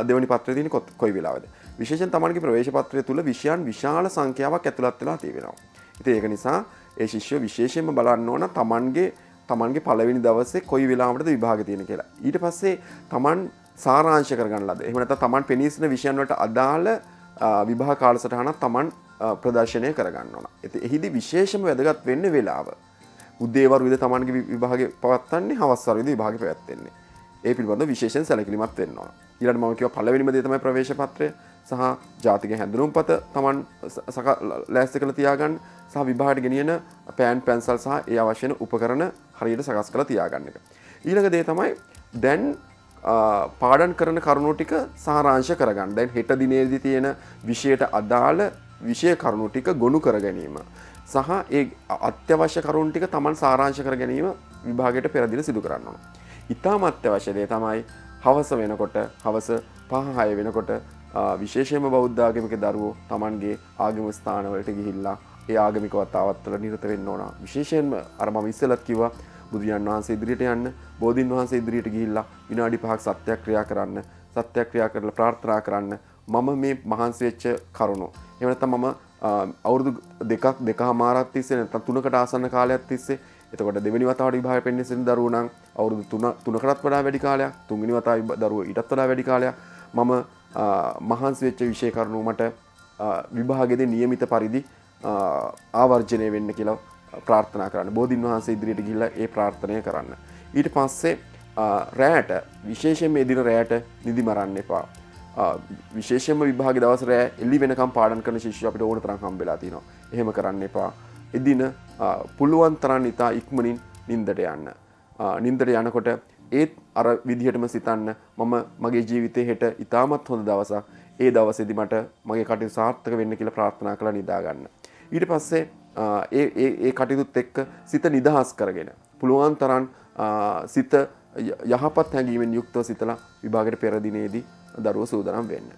දෙවනි පත්‍රය තියෙන කොයි වෙලාවද විශේෂෙන් තමන්ගේ ප්‍රවේශ පත්‍රය තුළ විෂයන් විශාල සංඛ්‍යාවක් ඇතුළත් වෙලා තියෙනවා. ඉතින් ඒක නිසා ඒ ශිෂ්‍ය විශේෂයෙන්ම බලන්න ඕන තමන්ගේ තමන්ගේ පළවෙනි දවසේ කොයි වෙලාවටද විභාග තියෙන කියලා. ඊට පස්සේ තමන් සාරාංශ කරගන්න ලද. එහෙම නැත්නම් තමන් පෙනී සිටින විෂයන් වලට අදාළ විභාග කාලසටහනක් තමන් ප්‍රදර්ශනය කරගන්න ඕන. ඉතින් එහිදී විශේෂම වැදගත් වෙන්නේ වෙලාව. උදේවරු විද තමන්ගේ විභාගය පවත්වන්නේ හවස් වරු විද විභාගය පැවැත්වෙන්නේ. ඒ පිළිබඳව විශේෂයෙන් සැලකිලිමත් වෙන්න ඕන. ඊළඟට මම කියවා පළවෙනිම දේ තමයි ප්‍රවේශ පත්‍රය සහ ජාතික හැඳුනුම්පත තමන් සක ලෑස්ති කරලා තියාගන්න සහ විභාගයට ගෙනියන පෑන් පැන්සල් සහ ඒ අවශ්‍ය වෙන උපකරණ හරියට සකස් කරලා තියාගන්න එක. ඊළඟ දේ තමයි දැන් පාඩන් කරන කරුණු ටික සාරාංශ කරගන්න. දැන් හෙට දිනේදී තියෙන විෂයට අදාළ විෂය කරුණු ටික ගොනු කර ගැනීම. සහ ඒ අත්‍යවශ්‍ය කරුණු ටික තමන් සාරාංශ කර ගැනීම විභාගයට පෙරදින සිදු කරන්න ඕන. ඉතාම අත්‍යවශ්‍යදේ තමයි හවස වෙනකොට හවස පහහය වෙනකොට විශේෂයම බෞද්ධාගමික දරුවෝ තමන්ගේ ආගම ස්ථානවලට ගිහිල්ලා ඒ ආගමික වතාවත්වල නිරත වෙන්න ඕන විශේෂයෙන්ම අරම විස්සලත් කිවා බුදුරජන් වහන්සේ ඉදිරියට යන්න බෝධීන් වහන්සේ ඉදිරියට ගිහිල්ලා විනාඩි පහක් සත්‍යක්‍රියා කරන්න සත්‍යක්‍රියා කරලා ප්‍රාර්ථනා කරන්න මම මේ මහන්සි වෙච්ච කරුණු. එහෙම නැත්නම් මම අවුරුදු දෙකක් දෙක හමාරක් තිස්සේ නැත්නම් තුනකට ආසන්න කාලයක් තිස්සේ එතකොට දෙවනි වතාවට විභාග පෙන්නේ සිටින දරුවෝ නම් අවුරුදු 3 තුනකටත් වඩා වැඩි කාලයක් තුන්වෙනි වතාවේ දරුවෝ ඊටත් වඩා වැඩි කාලයක් මම මහන්සි වෙච්ච විෂය කරුණු මට විභාගෙදී નિયમિત පරිදි ආවර්ජනය වෙන්න කියලා ප්‍රාර්ථනා කරන්න. බෝධීන් වහන්සේ ඉදිරියට ගිහිල්ලා ඒ ප්‍රාර්ථනය කරන්න. ඊට පස්සේ රෑට විශේෂයෙන් මේ දින රෑට නිදි මරන්න එපා. විශේෂම විභාග දවස රෑ එල්ලි වෙනකම් පාඩන් කරන ශිෂ්‍ය අපිට ඕන තරම් හම්බෙලා තිනවා එහෙම කරන්න එපා. එදින පුළුවන් තරන් ඉතා ඉක්මනින් නින්දට යන්න. නින්දට යනකොට ඒත් අර විදිහටම සිතන්න මම මගේ ජීවිතය හෙට ඉතාමත් හොඳ දවසක්. ඒ දවසෙදි මට මගේ කටයු සාර්ථක වෙන්න කියලා ප්‍රාර්ථනා කළ නිදාගන්න. ඊට පස්සේ ඒ කටයුතුත් එක්ක සිත නිදහස් කරගෙන පුළුවන් තරන් සිත යහපත් හැඟීමෙන් යුක්තව සිතලා විභාගට පෙරදිනේදී දරුව සූදනම් වෙන්න.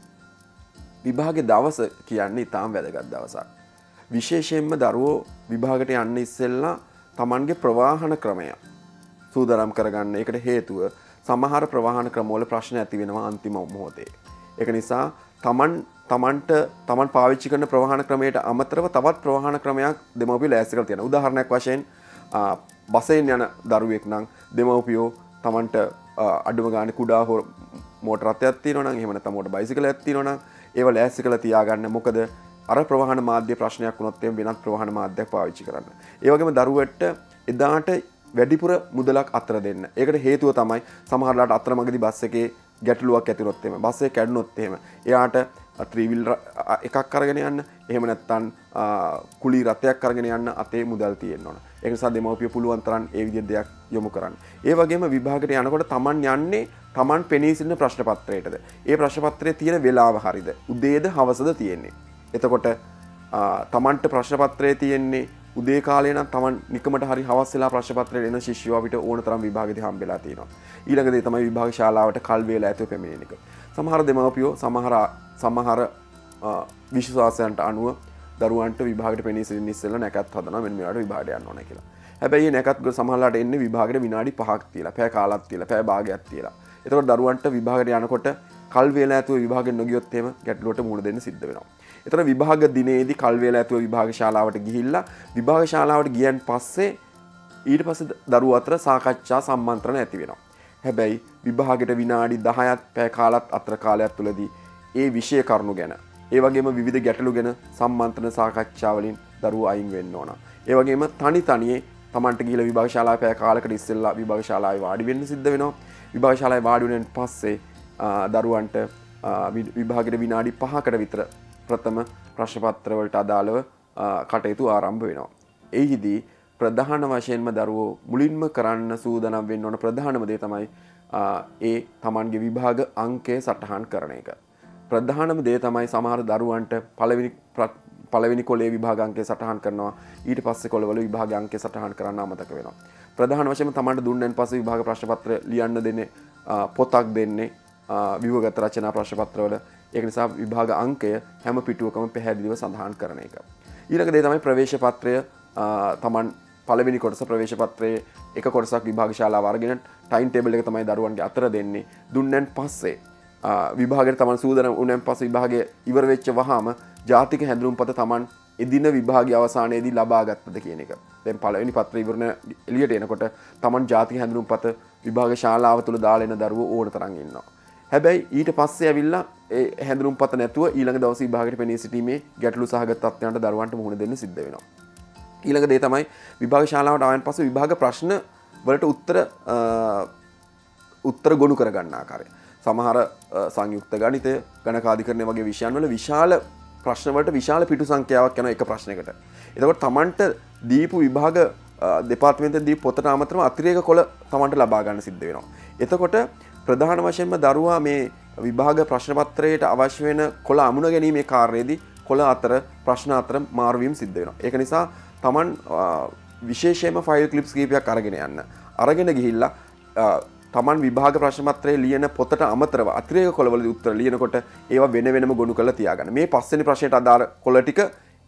විභාග දවස කියන්නේ ඉතාම් වැදගත් දවසක්. විශේෂයෙන්ම දරුවෝ විභාගට යන්න ඉස්සෙල්ලා තමන්ගේ ප්‍රවාහන ක්‍රමය සූදරම් කරගන්න එකට හේතුව සමහර ප්‍රවාහන ක්‍රමෝල ප්‍රශ්න ඇති වෙනවා අන්තිම මොහොතේ. එක නිසා තමන් තමන්ට තමන් පාවිච්චි කරන ප්‍රවාහන ක්‍රමයට අමතරව තවත් ප්‍රවාහන ක්‍රමයක් දෙමවපි ලෑස්කර තියෙන උදාහරණයක් වශයෙන් බසයෙන් යන දරුවෙක් නම් දෙමවපියෝ තමන්ට අඩුම ගාන කුඩා හෝ මෝට රත්යක් තියනන හෙමනත මෝට බයිසිකල ඇතිනන ඒව ලෑස්සි කළ තියාගන්න මොකද අර ප්‍රවාහන මාධ්‍ය ප්‍රශ්නයක් වුණොත්තේ වෙනත් ප්‍රවාහන මාධ්‍යයක් පාවිච්චි කරන්න. ඒවගේම දරුවට එදාට වැඩිපුර මුදලක් අතර දෙන්න. ඒකට හේතුව තමයි සමහරලාට අතර මගදි බස්ස එකේ ගැටලුවක් ඇතිරොත්තේම බස්සේ කැඩනොත්තේම එයාට ත්‍රීවිල් එකක් කරගෙන යන්න. එහෙම නැත්තන් කුලි රතයක් කරගෙන යන්න අතේ මුදල් තියෙන්න්න ඕන. එකසා දෙමවපිය පුළුවන්තරන් ඒ විදි දෙයක් යොමු කරන්න. ඒ වගේම විභාගට යනකොට තමන් යන්නේ තමන් පෙනීසින්න ප්‍රශ්නපත්‍රයටද ඒ ප්‍රශ්පත්‍රය තියෙන වෙලාව හරිද? උදේද හවසද තියෙන්නේ? එතකොට තමන්ට ප්‍රශ්නපත්‍රය තියෙන්නේ උදේ කාලන තමන් නිකමට හරි හවස්සලා ප්‍රශ්පත්‍රය එන ශිෂ්‍යවාවිට ඕන තරම් විභාගති හම්බෙලා තියෙනවා. ඊළඟද තමයි විභාග ශාලාවට කල්වේලා ඇතු පැමිණෙනක සමහර දෙමවපියෝ සමහර සමහර විශ්වාසයන්ට අනුව දරුවන්ට විභාගට පෙනිසි නිස්සල නැකත් හදන මෙමට විභාඩයන්න ඕන කියලා හැබැයි නැකත්ග සමහලට එන්න විභාගට විනාඩි පහක් තියලා පැ කාලත් තියලා පැ භාගයක් තියලා එතකට දරුවන්ට විභාගට යනකොට කල්වේලා ඇතුව විභාග නොගියොත්තේම ගැටලොට මුණ දෙන්න සිද්ධ වෙනවා. එතන විභාග දිනේදී කල්වේලා ඇතුව විභාග ශාලාවට ගිහිල්ලා විභාග ශාලාවට ගියන් පස්සේ ඊට පස්සේ දරුව අතර සාකච්ඡා සම්මන්ත්‍රණ ඇති වෙනවා. හැබැයි විභාගයට විනාඩි 10ක් පැය කාලත් අතර කාලයක් තුලදී ඒ විෂය කරුණු ගැන ඒ වගේම විවිධ ගැටලු ගැන සම්මන්ත්‍රණ සාකච්ඡාවලින් දරුවෝ අයින් වෙන්න ඕන. ඒ වගේම තනි තනියේ තමන්ට ගිහිල්ලා විභාග ශාලාවේ පැය කාලයකට ඉස්සෙල්ලා විභාග ශාලාවේ වාඩි වෙන්න සිද්ධ වෙනවා. විභාග ශාලාවේ වාඩි වුණෙන් පස්සේ දරුවන්ට විභාගට විනාඩි පහකට විතර ප්‍රථම ප්‍රශ්පත්‍රවලට අදාළව කටයුතු ආරම්භ වෙනවා. එහිදී ප්‍රධාන වශයෙන්ම දරුවෝ මුලින්ම කරන්න සූදනම් වෙන්න ඕන ප්‍රධානම දේ තමයි ඒ තමන්ගේ විභාග අංකය සටහන් කරන එක. ප්‍රධානම දේ තමයි සමහර දරුවන්ට පලවිනි පලවෙනි කොලේ විභාගන්ගේ සටහන් කරනවා ඊට පස්ස කොළවල විභාගන්ගේ සටහන් කරන්න අමතක වෙනවා. ප්‍රධාන වශයෙන් තමන්ට දුන්නෙන් පස විභාග ප්‍රශ්පත්‍ර ලියන්න දෙන්නේ පොතක් දෙන්නේ විවගත රචනා ප්‍රශ්පත්‍රවල ඒක නිසා විභාග අංකය හැම පිටුවකම පැහැදිලිව සඳහන් කරන එක. ඊළක දේ තමයි ප්‍රවේශ පත්‍රය තමන් පලවෙනි කොටස ප්‍රවේශපත්‍රයේ එක කොටසක් විභාගශාලා වර්ගෙන ටයින් ටේබල් එක තමයි දරුවන්ගේ අතර දෙන්නේ දුන්නැන් පස්සේ විභාග තමන් සූදන උනැන් පස විභාගය ඉවර වෙච්ච වහාම ජාතික හැඳරුම් පත තමන් එදින විභාග අවසානයේදී ලබාගත්පද කියන එක දැන් පලවෙනි පත්‍ර ඉවරණ එලියට එනකොට තමන් ජාති හැඳරුම් පත විභාග ශාලාව තුළ දාලෙන දරුව ඕන තරන්ගන්නවා. හැබැයි ඊට පස්සේ ඇවිල්ලා හැඳරුම් පත නැතුව ඊළඟ දවස භාගට පෙනී සිටීමේ ගැටලු සහගත තත්වයන්ට දරුවන්ට මුහුණ දෙන්න සිද්ධ වෙනවා. ඊළඟ දේ තමයි විභාග ශාලාවට ආයන් පස විභාග ප්‍රශ්න වලට උත්තර උත්තර ගොුණු කරගන්න ආකාරය. සමහර සංයුක්ත ගනිතය ගණකාධිකරණය වගේ විෂයන් වල විශාල ප්‍රශ්නවලට විශාල පිටු සංඛ්‍යාවක් යන එක ප්‍රශ්නයකට. එතකොට තමන්ට දීපු විභාග දෙපාත්මෙන්ත දී පොතට අමතරම අතිරේක කොළ තමන්ට ලබාගන්න සිද්ධ වෙනවා. එතකොට ප්‍රධාන වශයෙන්ම දරුවා මේ විභාග ප්‍රශ්නපත්‍රයට අවශ්‍ය වෙන කොළ අමුණ ගැනීමේ කාර්යේදී කොළ අතර ප්‍රශ්න අතර මාර්වීම් සිද්ධ වෙනවා. ඒක නිසා තමන් විශේෂයම ෆයිල් කලිප්ස් කීපයක් අරගෙන යන්න. අරගෙන ගිහිල්ලා තමන් විභාග ප්‍රශ්මත්‍රය ලියන පොතට අමතරව අත්‍රය කොළවල උත්තර ලියනකොට ඒවා වෙන වෙනම ගොුණු කළ තියාගන්න. මේ පස්සනි ප්‍රශ්යට අදාර කොලටික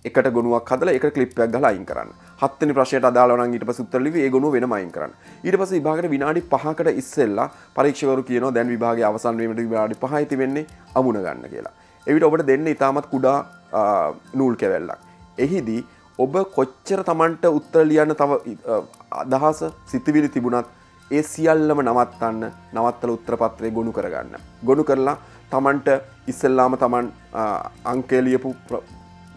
එකට ගොනුවක් හදල එක කලිප්යක් ගල අයින් කරන්න. හත්තනි ප්‍රශ්යට අදාලන ඊට පස උත්තරලි ඒ ගොුණු වෙන අයින් කරන්න. ඊට පස විභාගට විනාඩි පහකට ඉස්සෙල්ලා පරීක්ෂවරු කියන දැන් විභාග අවසන්වීමට විනාඩි පහයිති වෙන්නේ අමුණ ගන්න කියලා. එවිට ඔබට දෙන්න ඉතාමත් කුඩා නූල් කැවැල්ලක්. එහිදී ඔබ කොච්චර තමන්ට උත්තර ලියන්න තව අදහස සිතිවිලි තිබුණත් ඒ සියල්ලම නවත්තන්න නවත්තල උත්‍රපත්‍රය ගොුණු කරගන්න. ගොුණු කරලා තමන්ට ඉස්සල්ලාම තමන් අංකේලියපු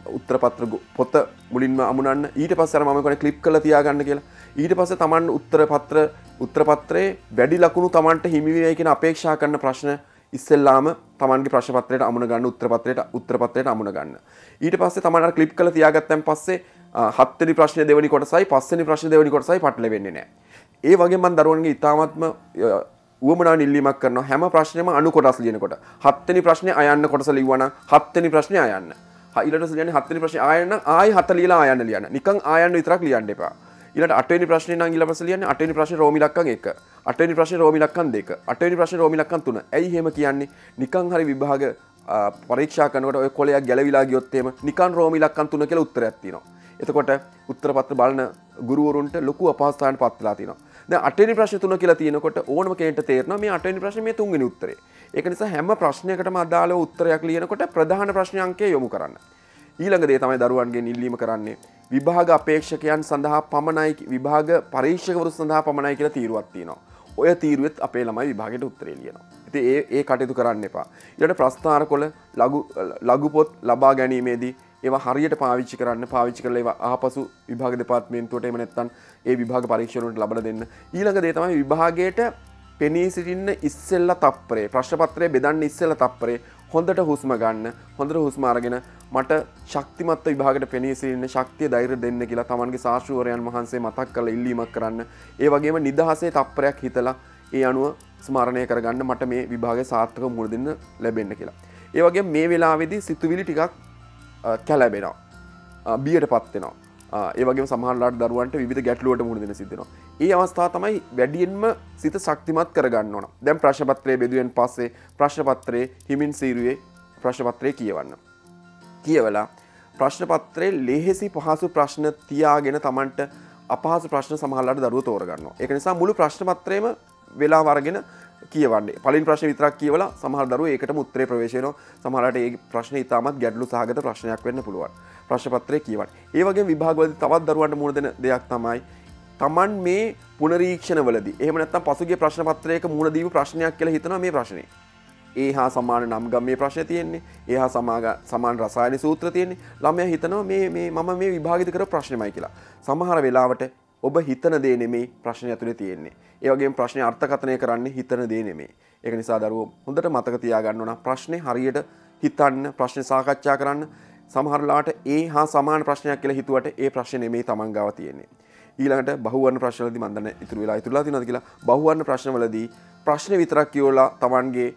උත්‍රපත්‍ර පොත මුලින්ම අමුණන්න ඊට පස්සර ම කන කලිප් කල තියාගන්න කියලා ඊට පස්ස තමන් උත්තරපත්‍ර උත්‍රපත්‍රයේ වැඩි ලකුණු තමන්ට හිමිවයි කියෙන අපේක්ෂා කරන ප්‍රශ්න ඉස්සෙල්ලාම තමන්ගේ ප්‍රශ්පත්‍රයට අමුණ ගන්න උත්‍රපත්‍රයට උත්‍රපත්‍රයට අමුණ ගන්න. ඊට පස්සේ තමන කලිප් කල තියාගත්තැන් පස්සේ හත්තනි ප්‍රශ්න දෙවනි කොටසයි පස්සනි ප්‍රශ්න දෙවනි කොටසයි පටල වෙන්නේ නෑ. ඒ වගේ මන් දරුවන්ගේ ඉතාමත්ම උවමනා නිල්ලිමක් කරන හැම ප්‍රශ්නයම අනු කොටස් ලියනකොට. හත්තනි ප්‍රශ්නය අයන්න කොටස ලිවන හත්තනි ප්‍රශ්නය අයන්න. හයිලට ලියන හත්තනි ප්‍රශ්න ආයන්න ආය හත ලියලා අයන්න ලියන්න. නිකං ආයන්න විතරක් ලියන්න එපා. ඉට අටනි ප්‍රශ්න ගිල පසලියන අටනි ප්‍රශ්න රෝමිලක්කන් එක. අටනි ප්‍රශ්න රෝමිලක්කන් දෙක. අටනි ප්‍රශ්න රෝමිලක්කන් තුන. ඇයි හෙම කියන්නේ? නිකං හරි විභාග පරීක්ෂා කනට ඔය කොලයක් ගැලවිලා ගියොත්තේම නිකන් රෝමිලක්කන් තුන කියල උත්තර ඇතිනවා එතකොට උත්තරපත්‍ර බලන ගුරුවරුන්ට ලොකු අපහස්ථාන පත්ලා තිනවා ද අටනි ප්‍රශ්න තුන කියලා තියනකොට ඕනම කේට තේරන මේ අටනි ප්‍රශ්න මේ තුන්ගෙන උත්තරේ. ඒක නිසා හැම ප්‍රශ්නයකට අදාල උත්තරයක් ලියනකොට ප්‍රධාන ප්‍රශ්නයන්කය යොමු කරන්න. ඊළඟ දේ තමයි දරුවන්ගේ නිල්ලීම කරන්නේ. විභාග අපේක්ෂකයන් සඳහා පමණයි විභාග පරීක්ෂකවරු සඳහා පමණයි කියලා තීරුවත් තියෙනවා. ඔය තීරුවත් අපේ ළමයි විභාගයට උත්තරේ ලියනවා. ඉති ඒ ඒ කටයුතු කරන්න එපා. ඉට ප්‍රස්ථාර කොල ලඝුපොත් ලබා ගැනීමේදී ඒවා හරියට පාවිච්චි කරන්න පාවිච්චි කරල ඒවා ආපසු විභාග දෙපාත්මේන්තුවට එම නැත්තන් ඒ විභාග පරීක්ෂණට ලබල දෙන්න. ඊළඟ දේ තමයි විභාගයට පෙනී සිටින්න ඉස්සෙල්ල තප්පරේ ප්‍රශ්පත්‍රය බෙදන්න ඉස්සෙල්ල තප්පරේ හොඳට හුස්ම ගන්න හොඳට හුස්මාරගෙන මට ශක්තිමත් විභාගට පෙනීසිරන්න ශක්තිය දෛර දෙන්න කියලා තමන්ගේ ශාශූවරයන් වහන්සේ මතක් කළ ඉල්ලීමක් කරන්න. ඒ වගේම නිදහසේ තප්පරයක් හිතලා ඒ අනුව ස්මාරණය කරගන්න මට මේ විභාග සාර්ථක මුණ දෙන්න ලැබෙන්න කියලා. ඒ වගේ මේ වෙලාවෙදි සිතුවිලි ටිකක් කැලැබෙනවා බියට පත්වෙනවා ඒවගේ සමහල්ලාට දරුවන්ට විධ ගැටලුවට මුණදෙන සිදෙනවා ඒ අවස්ථා තමයි වැඩියෙන්ම සිත ශක්තිමත් කරගන්න ඕන. දැම් ප්‍රශ්පත්‍රය බෙදුවෙන් පස්සේ ප්‍රශ්පත්‍රයේ හිමින් සීරුවේ ප්‍රශ්පත්‍රය කියවන්න. කියවලා ප්‍රශ්නපත්‍රයේ ලෙහෙසි පහසු ප්‍රශ්න තියාගෙන තමන්ට අපහස ප්‍රශ්න සමහල්ලට දරුව තෝරගන්න එක නිසා මුළු ප්‍රශ්නපත්‍රයම වෙලා වරගෙන කියවන්නේ. පලින් ප්‍රශ්න විතරක් කියවල සමහර දරුව ඒකට මුත්‍රේ ප්‍රවේශයන සමහලට ඒ ප්‍රශ්න ඉතාමත් ගැඩලු සහගත ප්‍රශ්නයක් වෙන්න පුළුවන්. ප්‍රශ්පත්‍රය කියවන් ඒවගේ විභාගවද තවත් දරුවන්ට මුණදන දෙයක් තමයි තමන් මේ පුනරීක්ෂණවලද. එහමනත්තම් පසුගේ ප්‍රශ්නපත්‍රයක මුණදීව ප්‍රශ්නයක් කියල හිතන මේ ප්‍රශ්නය ඒ හා සමාන නම්ගම් මේ ප්‍රශ්න තියෙන්නේ. ඒහා සමාග සමාන් රසායන සූත්‍ර තියෙන්නේ. ළමය හිතනවා මේ මම මේ විභාගිත කර ප්‍රශ්නමයි කියලා. සමහර වෙලාවට ඔබ හිතන දේ නෙමේ ප්‍රශ්නය ඇතුළේ තියෙන්නේ. ඒ වගේම ප්‍රශ්නේ අර්ථකථනය කරන්නේ හිතන දේ නෙමේ. ඒක නිසා දරුවෝ හොඳට මතක තියාගන්න ඕන ප්‍රශ්නේ හරියට හිතන්න ප්‍රශ්නේ සාකච්ඡා කරන්න. සමහරලාට ඒ හා සමාන ප්‍රශ්නයක් කියලා හිතුවට ඒ ප්‍රශ්නේ නෙමේ තමන් ගාව තියෙන්නේ. ඊළඟට බහුවර්ණ ප්‍රශ්නවලදී මම දන්නේ ඉතුරු වෙලා ඉතුරුලා තියෙනවද කියලා බහුවර්ණ ප්‍රශ්නවලදී ප්‍රශ්නේ විතරක් කියවලා තමන්ගේ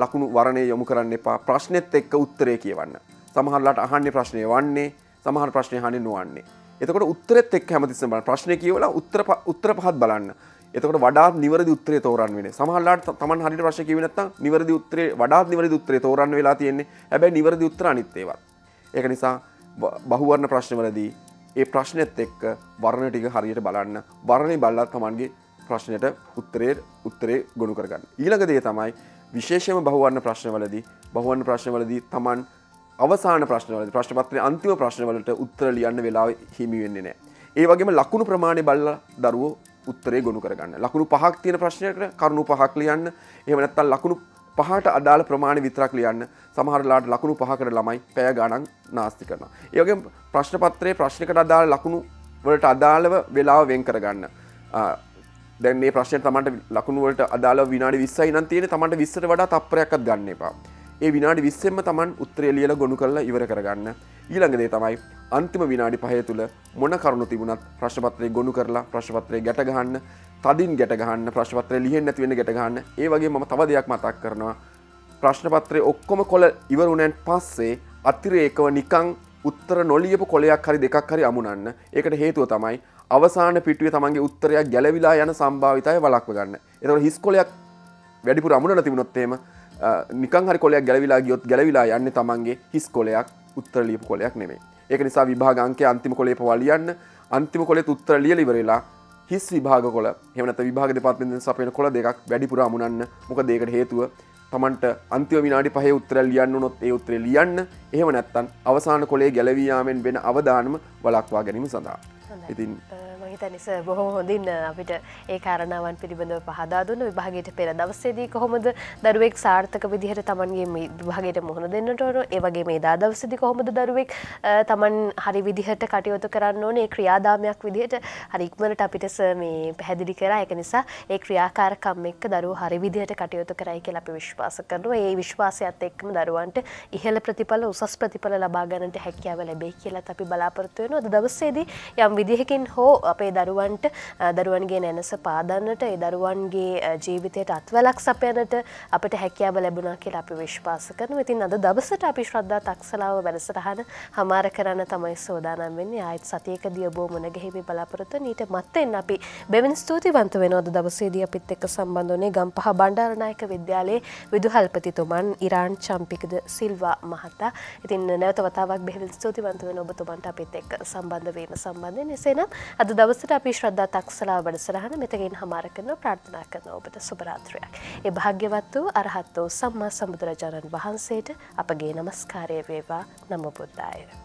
ලකුණු වරණය යොමු කරන්න එපා ප්‍රශ්නෙත් එක්ක උත්තරේ කියවන්න. සමහරලාට අහන්නේ ප්‍රශ්නය වන්නේ සමහර ප්‍රශ්නය හන්නේ නොවන්නේ. එතකොට උත්තරෙත් එක් හැමතිස්සම බලන්න ප්‍රශ්නය කියවලා උත්තර උත්තර පහත් බලන්න. එතකොට වඩාත් නිවැරදි උත්තරේ තෝරන්න වෙන්නේ. සමහරලාට තමන් හරියට ප්‍රශ්න කියුවේ නැත්නම් නිවැරදි උත්තරේ වඩාත් නිවැරදි උත්තරේ තෝරන්න වෙලා තියෙන්නේ. හැබැයි නිවැරදි උත්තර අනිත් ඒවා. ඒක නිසා බහුවර්ණ ප්‍රශ්නවලදී ඒ ප්‍රශ්නෙත් එක්ක වර්ණ ටික හරියට බලන්න. වර්ණේ බලලා තමන්ගේ ප්‍රශ්නයට උත්තරේ උත්තරේ ගොනු කරගන්න. ඊළඟ දේ තමයි විශේෂම බහුවර්ණ ප්‍රශ්නවලදී බහුවර්ණ ප්‍රශ්නවලදී තමන් අවසාන ප්‍රශ්නවල ප්‍රශ්පත්‍රය අන්තිම ප්‍රශ්නවලට උත්තර ලියන්න වෙලා හිමි වෙන්නේ නෑ. ඒ වගේම ලකුණු ප්‍රමාණය බල්ල දරුවෝ උත්තරේ ගොුණු කරගන්න ලකුණු පහක් තියෙන ප්‍රශ්නයට කරුණු පහක් ලියන්න එහම නැත්තල් ලකුණු පහට අදාළ ප්‍රමාණ විතරක් ලියන්න සමහරලාට ලකුණු පහකට ළමයි පෑ ගණන් නාස්ති කරන. ඒගේ ප්‍රශ්නපත්‍රයේ ප්‍රශ්නකට අදාළ ලකුණු වලට අදාළව වෙලාව වෙන් කරගන්න. දැන්නේ ප්‍රශ්න තමට ලකුණුවට අදාල විනාඩි විස්සයි නම් තියෙන තමට විස්සට වඩා තප්පරයක්ත් ගන්න එපා. ඒ විනාඩි විස්සෙම තමන් උත්තරේ ලියල ගොුණු කරලා ඉවර කරගන්න ඊළඟදේ තමයි අන්තිම විනාඩි පහය තුළ මොන කරුණු තිබුණත් ප්‍රශ්පත්‍රය ගොුණු කරලා ප්‍රශ්පත්‍රය ගැටගහන්න තදින් ගැටගහන්න ප්‍රශ්පත්‍රය ලියෙන් නැතිවෙන ගැටගන්න ඒ වගේ ම තව දෙයක් මතක් කරනවා. ප්‍රශ්නපත්‍රය ඔක්කොම කොල ඉවරුණැන් පස්සේ අතිරේකව නිකං උත්තර නොලියපු කොලයක් හරි දෙකක් හරි අමුණන්න. ඒකට හේතුව තමයි අවසාන පිටුවේ තමන්ගේ උත්තරයක් ගැලවිලා යන සම්භාවිතය වලක්ව ගන්න. එතවට හිස් කොලයක් වැඩිපුර අමුණන තිබුණොත්තේම නිකන් හරි කොලයක් ගැලවිලා ගියොත් ගැලවිලා යන්න තමන්ගේ හිස් කොලයක් උත්තර ලියපු කොලයක් නෙමේ ඒක නිසා විභාගංකය අන්තිම කොලේ පවලියන්න අන්තිම කොලෙ උත්තර ලියලිවරලා හිස් විභාග කොල හෙමනත විභාග දෙපත්මෙන් සපයන කොළ දෙකක් වැඩිපුර අමුණන්න මොක දෙකට හේතුව තමන්ට අන්තිව විනාඩි පහ උත්තර ලියන්න නොත් ඒ උත්තර ලියන්න. එහෙම නැත්තන් අවසාන කොලේ ගැලවයාමෙන් වෙන අවධානම වලක්වා ගැනීම සඳහා. ඉතින් හිතනිස බොහොම හොඳින් අපිට ඒ කාරණාවන් පිළිබඳව පහදා දුන්න විභාගයට පෙර දවසේදී කොහොමද දරුවෙක් සාර්ථක විදිහට තමන්ගේ විභාගයට මුහුණ දෙන්නට ඕන? ඒ වගේ මේ දා දවසේදී කොහොමද දරුවෙක් තමන් හරි විදිහට කටයුතු කරන්න ඕනේ? ක්‍රියාදාමයක් විදිහට හරි ඉක්මනට අපිට මේ පැහැදිලි කරා. ඒක නිසා ඒ ක්‍රියාකාරකම් එක්ක දරුවෝ හරි විදිහට කටයුතු කරයි කියලා අපි විශ්වාස කරනවා. ඒ විශ්වාසයත් එක්කම දරුවන්ට ඉහළ ප්‍රතිඵල උසස් ප්‍රතිඵල ලබා ගන්නට හැකියාව ලැබෙයි කියලා අපි බලාපොරොත්තු වෙනවා. දවසේදී යම් විදිහකින් හෝ අප අපේ දරුවන්ට දරුවන්ගේ නැනස පාදන්නට ඒ දරුවන්ගේ ජීවිතයට අත්වලක් සපයනට අපට හැකියාව ලැබුණා කියලා අපි විශ්වාස කරන ඉතින් අද දවසට අපි ශ්‍රද්ධා තක්සලාව වැඩසටහන හමාර කරන්න තමයි සෝදානම් වෙන්නේ. ආයත් සතියක දිය බෝ මුණගෙහිමි බලාපොරොත්තු නීට මත්තෙන් අපි බෙවන් ස්තුතිවන්ත වෙනවද දවසේදී අපිත් එක්ක සම්බන්ධනේ ගම්පහ බණ්ඩාරනායක විද්‍යාලයේ විදුහල්පතිතුමන් ඉරාන් චම්පිකද සිල්වා මහතා. ඉතින් නැවත වතාවක් බෙහිවිල් ස්තුතිවන්ත වෙන ඔබතුමන්ට අපිත් එක්ක සම්බන්ධවීම සම්බන්ධය එසේනම් අද දවස දවසට අපි ශ්‍රද්ධා තක්සලා වැඩසරහන මෙතකින් හමාර කරන ප්‍රාර්ථනා කරන ඔබට සුභරාත්‍රයක්. ඒ භාග්‍යවත් වූ අරහත් වූ සම්මා සම්බුදුරජාණන් වහන්සේට අපගේ නමස්කාරය වේවා නම බුද්ධාය.